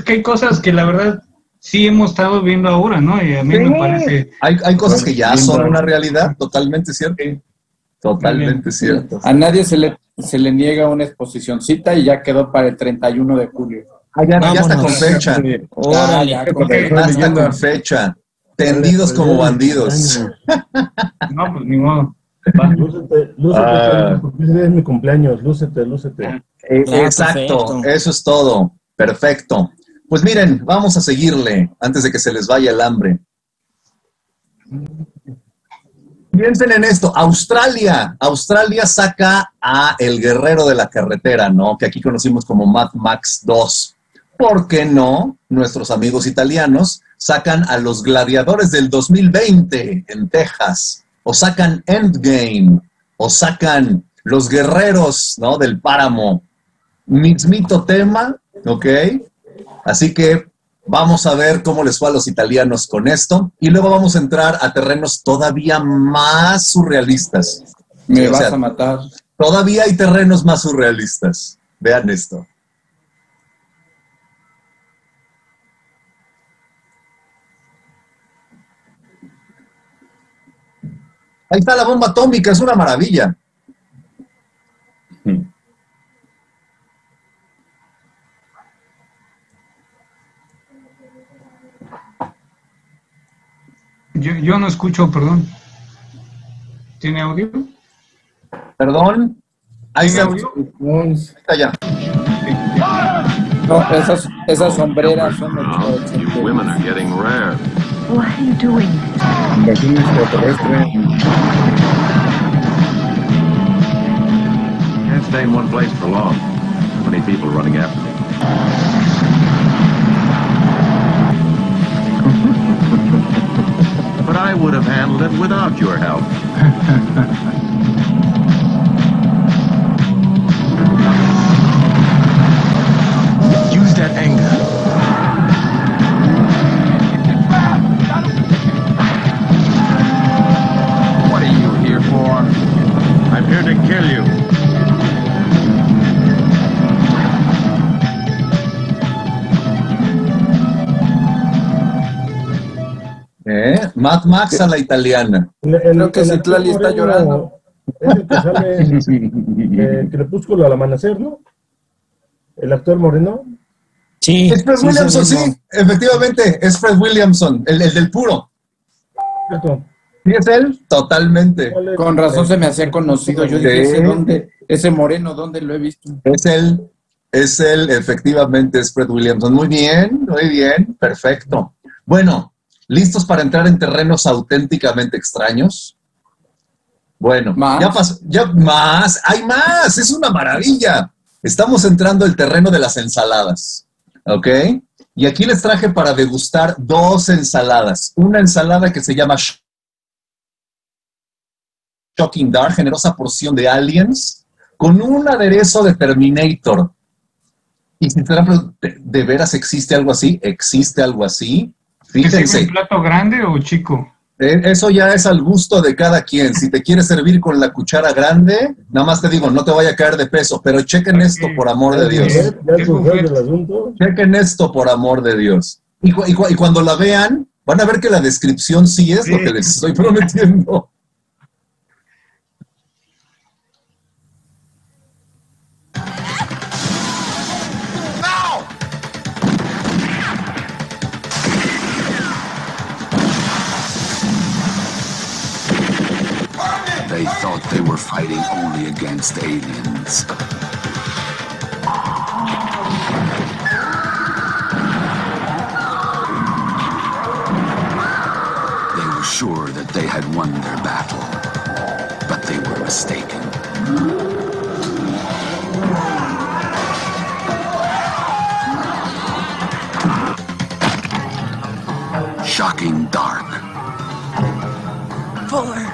es que hay cosas que la verdad sí hemos estado viendo ahora, ¿no? Y a mí me parece. Hay, hay cosas que ya son una realidad, totalmente cierto. Totalmente cierto. A nadie se le, se le niega una exposicioncita y ya quedó para el 31 de julio. Ah, ya, ya está con fecha. órale. ya, con- Ya está con fecha. Tendidos como bandidos. No, pues ni modo. Va. Lúcete, lúcete, Ah. porque es mi cumpleaños, lúcete, lúcete. Eh, Exacto, perfecto. eso es todo. Perfecto. Pues miren, vamos a seguirle antes de que se les vaya el hambre. Piensen en esto, Australia, Australia saca a El Guerrero de la Carretera, ¿no? Que aquí conocimos como Mad Max 2. ¿Por qué no? Nuestros amigos italianos sacan a los gladiadores del 2020 en Texas, o sacan Endgame, o sacan los guerreros, ¿no? Del páramo. Mismito tema, ¿ok? Así que vamos a ver cómo les fue a los italianos con esto y luego vamos a entrar a terrenos todavía más surrealistas. Me o vas sea, a matar. Todavía hay terrenos más surrealistas. Vean esto. Ahí está la bomba atómica, es una maravilla. Yo, yo no escucho, perdón. ¿Tiene audio? Perdón. Ahí ¿Tiene está, audio? ahí está ya. No, esas, esas sombreras son ocho- You women are getting rare. What are you doing? Invasión extraterrestre. Can't stay in one place for long. Too many people running after me. I would have handled it without your help. <laughs> Use that anger. What are you here for? I'm here to kill you. Mad Max a la italiana. El- el- Creo que Citlali está llorando. Es el que sale <laughs> en eh, Crepúsculo al amanecer, ¿no? El actor moreno. Sí, Es Fred sí, Williamson, sí, sí, efectivamente, es Fred Williamson, el, el del puro. ¿cierto? ¿Sí es él? Totalmente. Con razón se me hacía conocido. Yo dije. ¿ese, dónde, ese moreno, ¿dónde lo he visto? Es él, es él, efectivamente es Fred Williamson. Muy bien, muy bien, perfecto. Bueno, ¿listos para entrar en terrenos auténticamente extraños? Bueno, ¿Más? ya pasó, ya más, hay más, es una maravilla. Estamos entrando al terreno de las ensaladas, ¿ok? Y aquí les traje para degustar dos ensaladas. Una ensalada que se llama Shocking Dark, generosa porción de aliens, con un aderezo de Terminator. Y si te dan, ¿de, de veras existe algo así? ¿Existe algo así? ¿Que sirve Fíjense, en plato grande o chico? eh, eso ya es al gusto de cada quien. Si te quieres servir con la cuchara grande, nada más te digo, no te vaya a caer de peso, pero chequen esto por amor de Dios. Chequen esto por amor de Dios. Y, cu- y cu- y cuando la vean, van a ver que la descripción sí es lo que les estoy <laughs> prometiendo. Fighting only against aliens. They were sure that they had won their battle, but they were mistaken. Shocking dark. Fuller.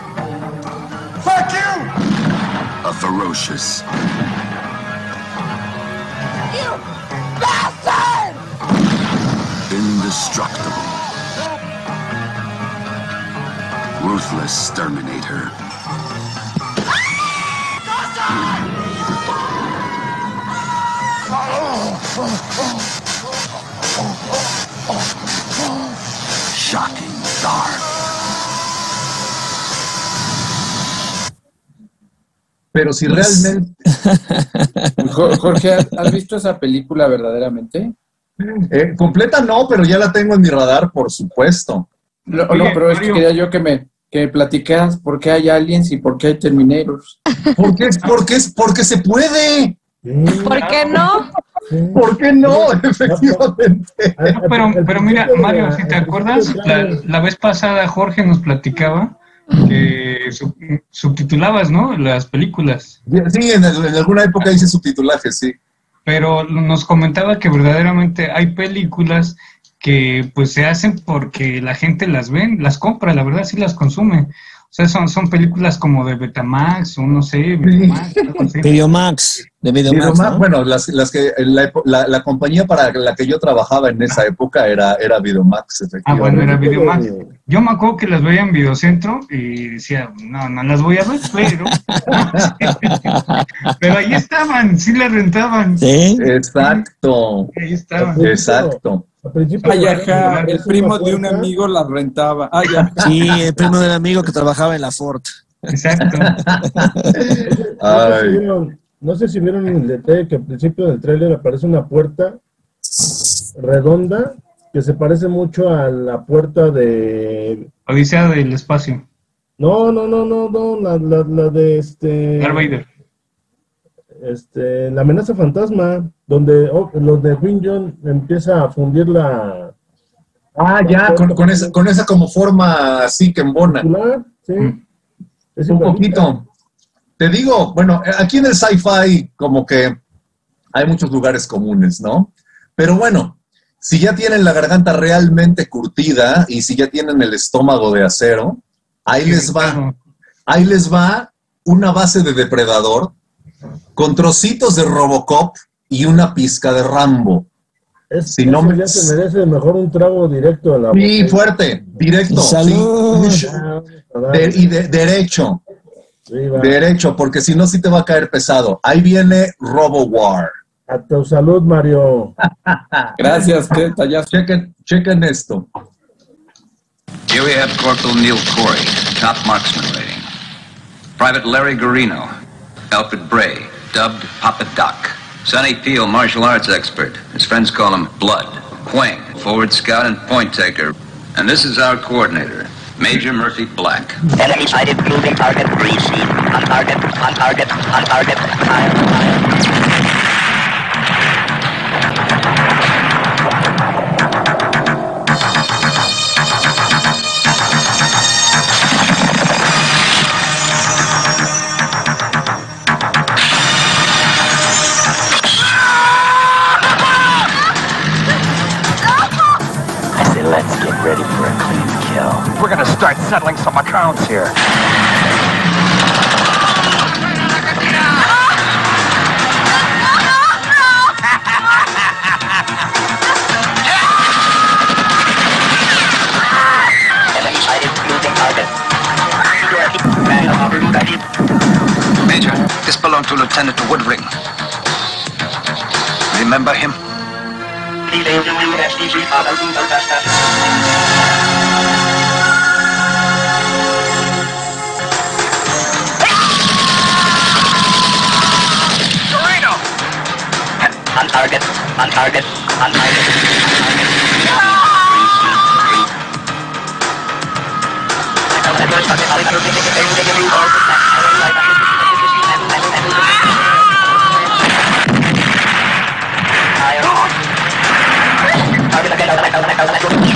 A ferocious, You bastard! indestructible, ruthless Terminator. Shocking dark. Pero si realmente... <laughs> Jo- Jorge, ¿has- ¿has visto esa película verdaderamente? Eh, completa no, pero ya la tengo en mi radar, por supuesto. No, no, pero es que quería yo que me, que me platicaras por qué hay aliens y por qué hay terminators. Porque, porque, porque se puede. ¿Por qué no? ¿Por qué no? Efectivamente. No, pero, pero mira, Mario, si te acuerdas, la, la vez pasada Jorge nos platicaba que sub- subtitulabas, ¿no? Las películas. Sí, en, en alguna época hice subtitulaje, sí. Pero nos comentaba que verdaderamente hay películas que pues se hacen porque la gente las ve, las compra, la verdad sí las consume. O sea, son, son películas como de Betamax o no sé, Betamax. Videomax, de Videomax, Videomax, ¿no? Bueno, las, las que, la, la- la compañía para la que yo trabajaba en esa época era, era Videomax, Ah, efectivamente. bueno, era Videomax. Yo me acuerdo que las veía en Videocentro y decía, no, no las voy a ver, pero... <laughs> pero ahí estaban, sí las rentaban. Sí. Exacto. Ahí estaban. Exacto. Ay, ajá, <laughs> el primo de un amigo la rentaba. Ay. Sí, el primo del amigo que trabajaba en la Ford. Exacto. Vieron, no sé si vieron en el detalle que al principio del tráiler aparece una puerta redonda que se parece mucho a la puerta de... Odisea del espacio. No, no, no, no, no, la, la, la de este... Darth Vader. Este, la amenaza fantasma, donde oh, los de Wing John empieza a fundir la... Ah, ya, con, con esa, con esa como forma así que embona. Sí. Es Un poquito. Te digo, bueno, aquí en el sci-fi como que hay muchos lugares comunes, ¿no? Pero bueno, si ya tienen la garganta realmente curtida y si ya tienen el estómago de acero, ahí les va, ahí les va una base de depredador con trocitos de Robocop y una pizca de Rambo. Es, Si no me- ya se merece mejor un trago directo a la Sí, botella. fuerte, directo. Salud. sí. De- y de- derecho. Derecho, porque si no, sí te va a caer pesado. Ahí viene Robo War. A tu salud, Mario. <laughs> Gracias, qué detallazo. Chequen, chequen esto. Here we have Corporal Neil Corey, top marksman rating. Private Larry Garino, Alfred Bray, dubbed Papa Doc. Sonny Peel, martial arts expert. His friends call him Blood. Quang, forward scout and point taker. And this is our coordinator, Major Murphy Black. Enemy sighted, moving target, receive, on target, on target, on target, fire, fire. Settling some accounts here. Major, this belonged to Lieutenant Woodring. Remember him? On target, on target, on target. Keep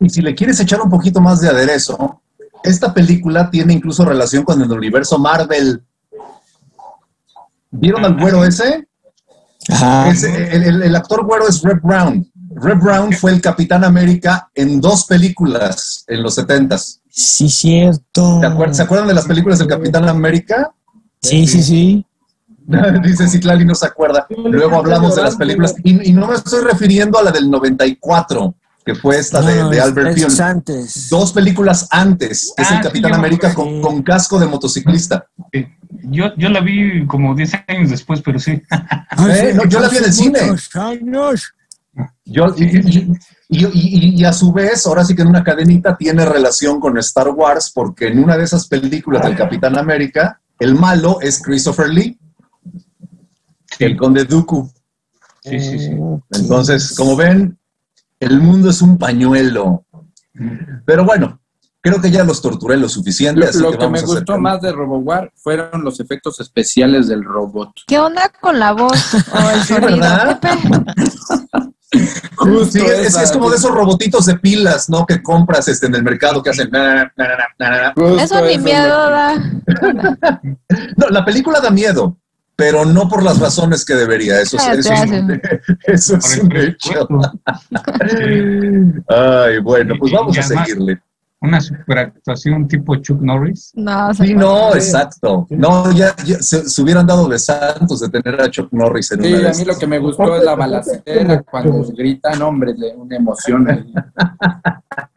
Y si le quieres echar un poquito más de aderezo, esta película tiene incluso relación con el universo Marvel. ¿Vieron al güero ese? Ajá. Ese- el, el- el actor güero es Reb Brown. Reb Brown fue el Capitán América en dos películas en los 70s. Sí, cierto. ¿Se acuerdan, ¿Se acuerdan de las películas del Capitán América? Sí, sí, sí. <laughs> Dice Citlali, no se acuerda. Luego hablamos de las películas. Y, y no me estoy refiriendo a la del 94, que fue esta de, No, de es- Albert es Pion. antes. Dos películas antes, que es Ah, el sí, Capitán América con, con casco de motociclista. Yo, yo la vi como 10 años después, pero sí. <laughs> Eh, no, yo la vi en el cine. Años. Yo, y, y- y- y- y a su vez, ahora sí que en una cadenita tiene relación con Star Wars, porque en una de esas películas del Capitán América, el malo es Christopher Lee, el conde Dooku. Sí, sí, sí. Entonces, como ven, el mundo es un pañuelo. Pero bueno, creo que ya los torturé lo suficiente. Lo, así lo que me hacer gustó más de RoboWar fueron los efectos especiales del robot. ¿Qué onda con la voz <laughs> o el Sí, sonido? ¿verdad? ¿Qué pe- <laughs> Sí, es, esa. es como de esos robotitos de pilas, ¿no? Que compras este, en el mercado que hacen. na, na, na, na, na, na. Justo Eso ni miedo da. <laughs> No, la película da miedo, pero no por las razones que debería. Eso es, Ah, eso <laughs> eso es un hecho. Ay, bueno, pues vamos y a además- seguirle. Una superactuación tipo Chuck Norris. No, Sí, no, exacto. No, ya, ya se, se hubieran dado de santos de tener a Chuck Norris en Sí, una de a mí lo que me gustó es la balacera cuando gritan, hombre, de una emoción ahí. <laughs>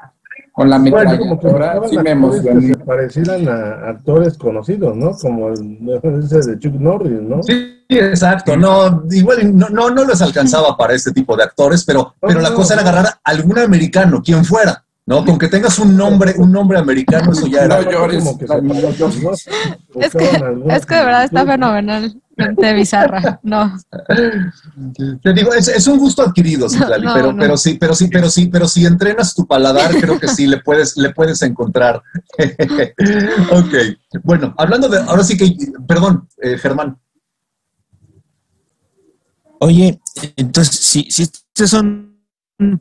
Con la Bueno, como que metralladora, buscaban sí me actores que parecieran a actores conocidos, ¿no? Como el <laughs> ese de Chuck Norris, ¿no? Sí, exacto. No, igual no, no, no les alcanzaba para este tipo de actores, pero, pero la no, cosa era agarrar a algún americano, quien fuera, ¿no? Con que tengas un nombre, un nombre americano, eso ya era. No llores, Como que. Es que, es que de verdad está fenomenalmente bizarra. No. Te digo, es, es un gusto adquirido, Citlali, No, pero, no. pero sí, pero sí, pero sí, pero si entrenas tu paladar, creo que sí le puedes, le puedes encontrar. <laughs> ok. Bueno, hablando de, ahora sí que, perdón, eh, Germán. Oye, entonces, si, si estas son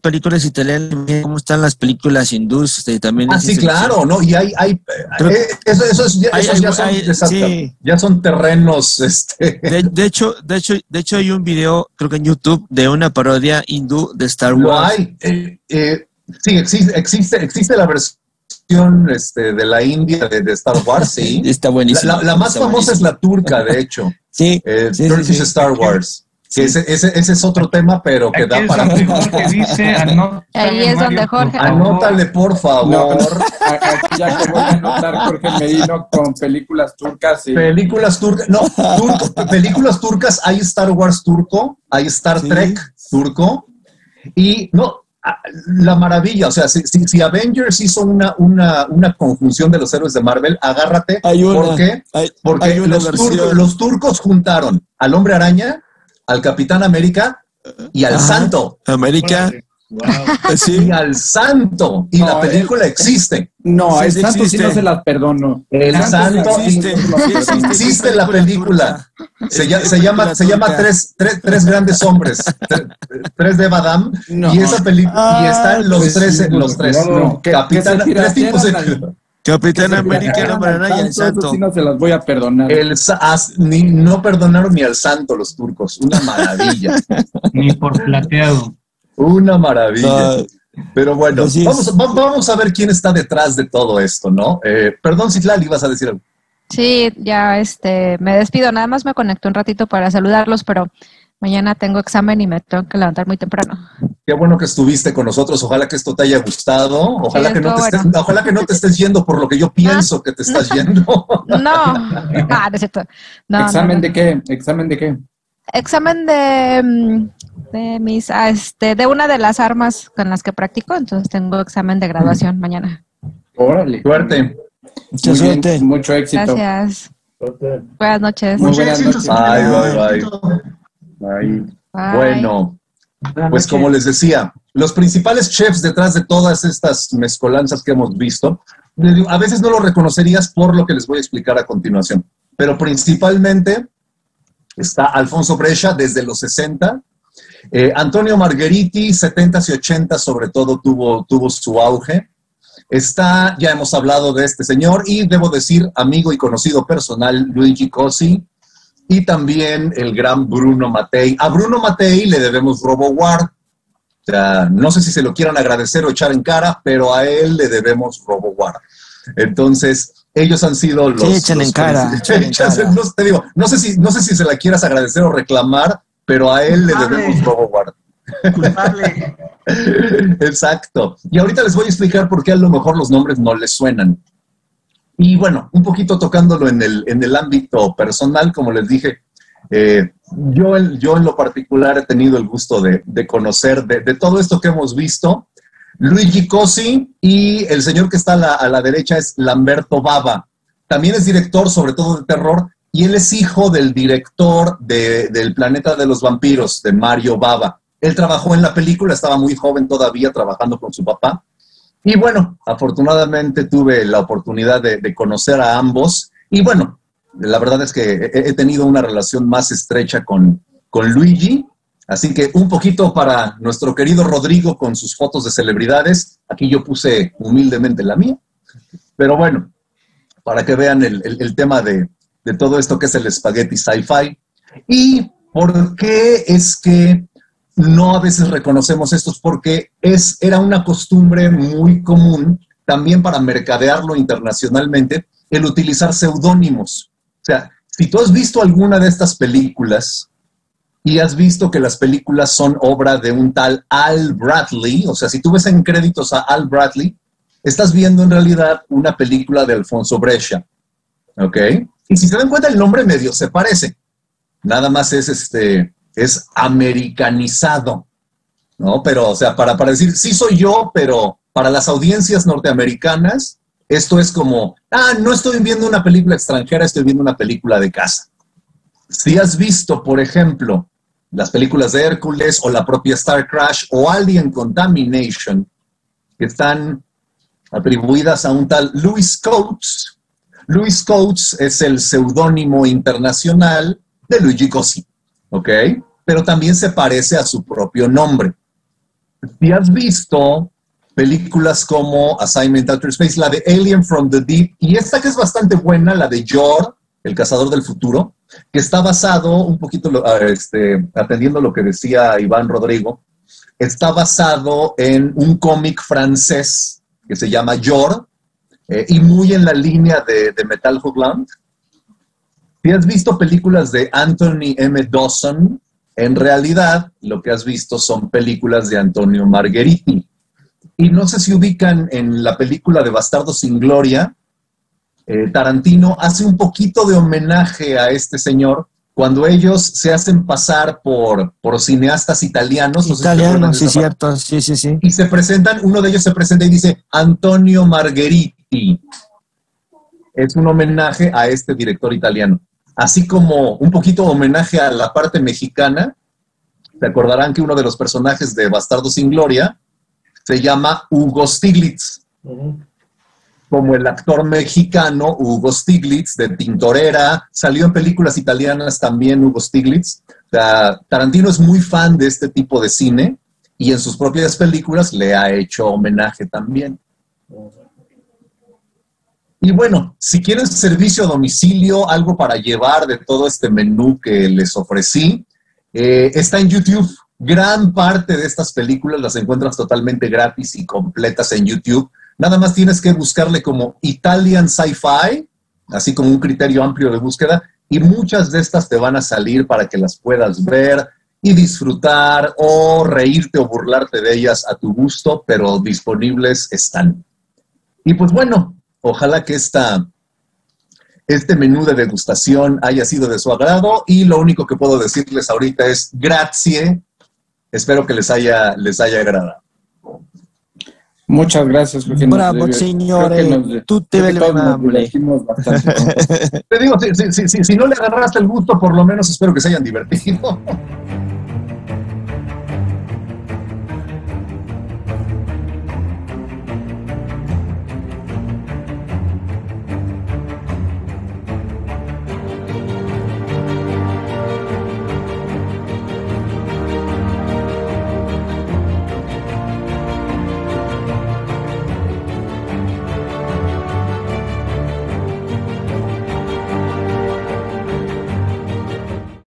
películas italianas, ¿cómo están las películas hindús? Este, también Ah, sí, claro? ¿no? Y hay, hay, eh, eso, eso es- ya, Hay- esos ya son, hay- sí. ya son terrenos, <laughs> este. De, de hecho, de hecho, de hecho hay un video, creo que en YouTube, de una parodia hindú de Star Lo Wars. hay. eh, eh, sí, existe, existe, existe la versión este, de la India de, de Star Wars, sí. <laughs> Está buenísimo. La, la- la más famosa es buenísimo. la turca, de hecho. <laughs> Sí, Eh, sí, sí, Turkish sí. Star Wars. Que ese, ese, ese es otro tema, pero que Aquí da es para. donde <laughs> Jorge dice, anótale, Ahí es donde Mario, por Jorge- favor. Anótale, por favor. No, ya que voy a anotar Jorge Medino con películas turcas y Películas turcas, no, turco- películas turcas, hay Star Wars turco, hay Star Sí. Trek turco, y no, la maravilla, o sea, si, si- si Avengers hizo una, una, una conjunción de los héroes de Marvel, agárrate, Hay una, ¿por qué? hay- Porque hay una los, turcos, los turcos juntaron al Hombre Araña, al Capitán América y al Ajá. Santo. América. Sí. Y al Santo. Y No, la película existe. No, Sí, el santo sí no se las perdono. El Santo santo existe, sí existe, la película. Se, llama, se llama, se llama tres, tres, tres grandes hombres, tre- tres de Badam, No. y esa película, y están los pues tres, sí, los tres, no, Capitán, tres tipos de, Capitán América, Araña y el santo, sí no se las voy a perdonar. el, sa- as- ni, no perdonaron ni al santo los turcos, una maravilla. <laughs> Ni por plateado. Una maravilla. Pero bueno, vamos, va- vamos a ver quién está detrás de todo esto, ¿no? Eh, perdón, Citlali, ibas a decir algo. Sí, ya este, me despido. Nada más me conecto un ratito para saludarlos, pero mañana tengo examen y me tengo que levantar muy temprano. Qué bueno que estuviste con nosotros. Ojalá que esto te haya gustado. Ojalá, Sí, que, no te estés, bueno. ojalá que no te estés yendo por lo que yo pienso que te estás yendo. <laughs> No, ah, no es cierto. No, no, ¿Examen no. de qué? ¿Examen de qué? Examen de, mm, de mis, ah, este, de una de las armas con las que practico, entonces tengo examen de graduación mañana. Órale. Suerte. Mucha Muy bien, suerte. mucho éxito. Gracias. Suerte. Buenas noches. Muy Mucho buenas éxito, noches. Bye, bye, bye. Ahí. Bye. Bueno, pues como les decía, los principales chefs detrás de todas estas mezcolanzas que hemos visto, a veces no lo reconocerías por lo que les voy a explicar a continuación, pero principalmente está Alfonso Brescia desde los 60, eh, Antonio Margheriti, 70s y 80s sobre todo tuvo, tuvo su auge. Está, ya hemos hablado de este señor y debo decir, amigo y conocido personal, Luigi Cosi, y también el gran Bruno Matei. A Bruno Matei le debemos RoboWar. O sea, no sé si se lo quieran agradecer o echar en cara, pero a él le debemos RoboWar. Entonces, ellos han sido los... Sí, échale en cara, en <laughs> no, te digo, no sé, si, no sé si se la quieras agradecer o reclamar, pero a él le debemos RoboWar. Culpable. <laughs> Exacto. Y ahorita les voy a explicar por qué a lo mejor los nombres no les suenan. Y bueno, un poquito tocándolo en el, en el ámbito personal, como les dije, eh, yo, yo en lo particular he tenido el gusto de, de conocer de, todo esto que hemos visto. Luigi Cosi y el señor que está a la, derecha es Lamberto Bava. También es director, sobre todo de terror, y él es hijo del director de- del Planeta de los Vampiros, de Mario Bava. Él trabajó en la película, estaba muy joven todavía trabajando con su papá. Y bueno, afortunadamente tuve la oportunidad de, conocer a ambos. Y bueno, la verdad es que he, tenido una relación más estrecha con, con Luigi. Así que un poquito para nuestro querido Rodrigo con sus fotos de celebridades. Aquí yo puse humildemente la mía. Pero bueno, para que vean el, el- el tema de, de todo esto que es el spaghetti sci-fi. Y por qué es que no a veces reconocemos estos, porque es, era una costumbre muy común también para mercadearlo internacionalmente, el utilizar seudónimos. O sea, si tú has visto alguna de estas películas y has visto que las películas son obra de un tal Al Bradley, o sea, si tú ves en créditos a Al Bradley, estás viendo en realidad una película de Alfonso Brescia. ¿Ok? Y si se dan cuenta, el nombre medio se parece. Nada más es este, es americanizado. ¿No? Pero, o sea, para, para decir, sí soy yo, pero para las audiencias norteamericanas, esto es como, ah, no estoy viendo una película extranjera, estoy viendo una película de casa. Si has visto, por ejemplo, las películas de Hércules o la propia Star Crash o Alien Contamination, que están atribuidas a un tal Louis Coates. Louis Coates es el seudónimo internacional de Luigi Cosi, ¿ok? Pero también se parece a su propio nombre. Si has visto películas como Assignment Outer Space, la de Alien from the Deep, y esta que es bastante buena, la de Yor, el cazador del futuro, que está basado un poquito, ah, este, atendiendo lo que decía Iván Rodrigo, está basado en un cómic francés que se llama Yor, eh, y muy en la línea de, de Metal Hogland. Si has visto películas de Anthony M. Dawson, en realidad lo que has visto son películas de Antonio Margheriti. Y no sé si ubican en la película de Bastardo sin Gloria, eh, Tarantino hace un poquito de homenaje a este señor cuando ellos se hacen pasar por, por cineastas italianos. no sé si te acuerdan Italiano, de sí, parte. cierto, sí, sí, sí. Y se presentan, uno de ellos se presenta y dice Antonio Margheriti. Es un homenaje a este director italiano. Así como un poquito homenaje a la parte mexicana. Se acordarán que uno de los personajes de Bastardo sin Gloria se llama Hugo Stiglitz como el actor mexicano Hugo Stiglitz de Tintorera, salió en películas italianas también Hugo Stiglitz. O sea, Tarantino es muy fan de este tipo de cine y en sus propias películas le ha hecho homenaje también. Y bueno, si quieren servicio a domicilio, algo para llevar de todo este menú que les ofrecí, eh, está en YouTube. Gran parte de estas películas las encuentras totalmente gratis y completas en YouTube. Nada más tienes que buscarle como Italian Sci-Fi, así como un criterio amplio de búsqueda, y muchas de estas te van a salir para que las puedas ver y disfrutar o reírte o burlarte de ellas a tu gusto, pero disponibles están. Y pues bueno, ojalá que esta, este menú de degustación haya sido de su agrado y lo único que puedo decirles ahorita es grazie. Espero que les haya, les haya agradado. Muchas gracias. creo que nos Bravo, nos- Tú te ves esto. <laughs> Te digo, si, si- si- si no le agarraste el gusto, por lo menos espero que se hayan divertido. <laughs>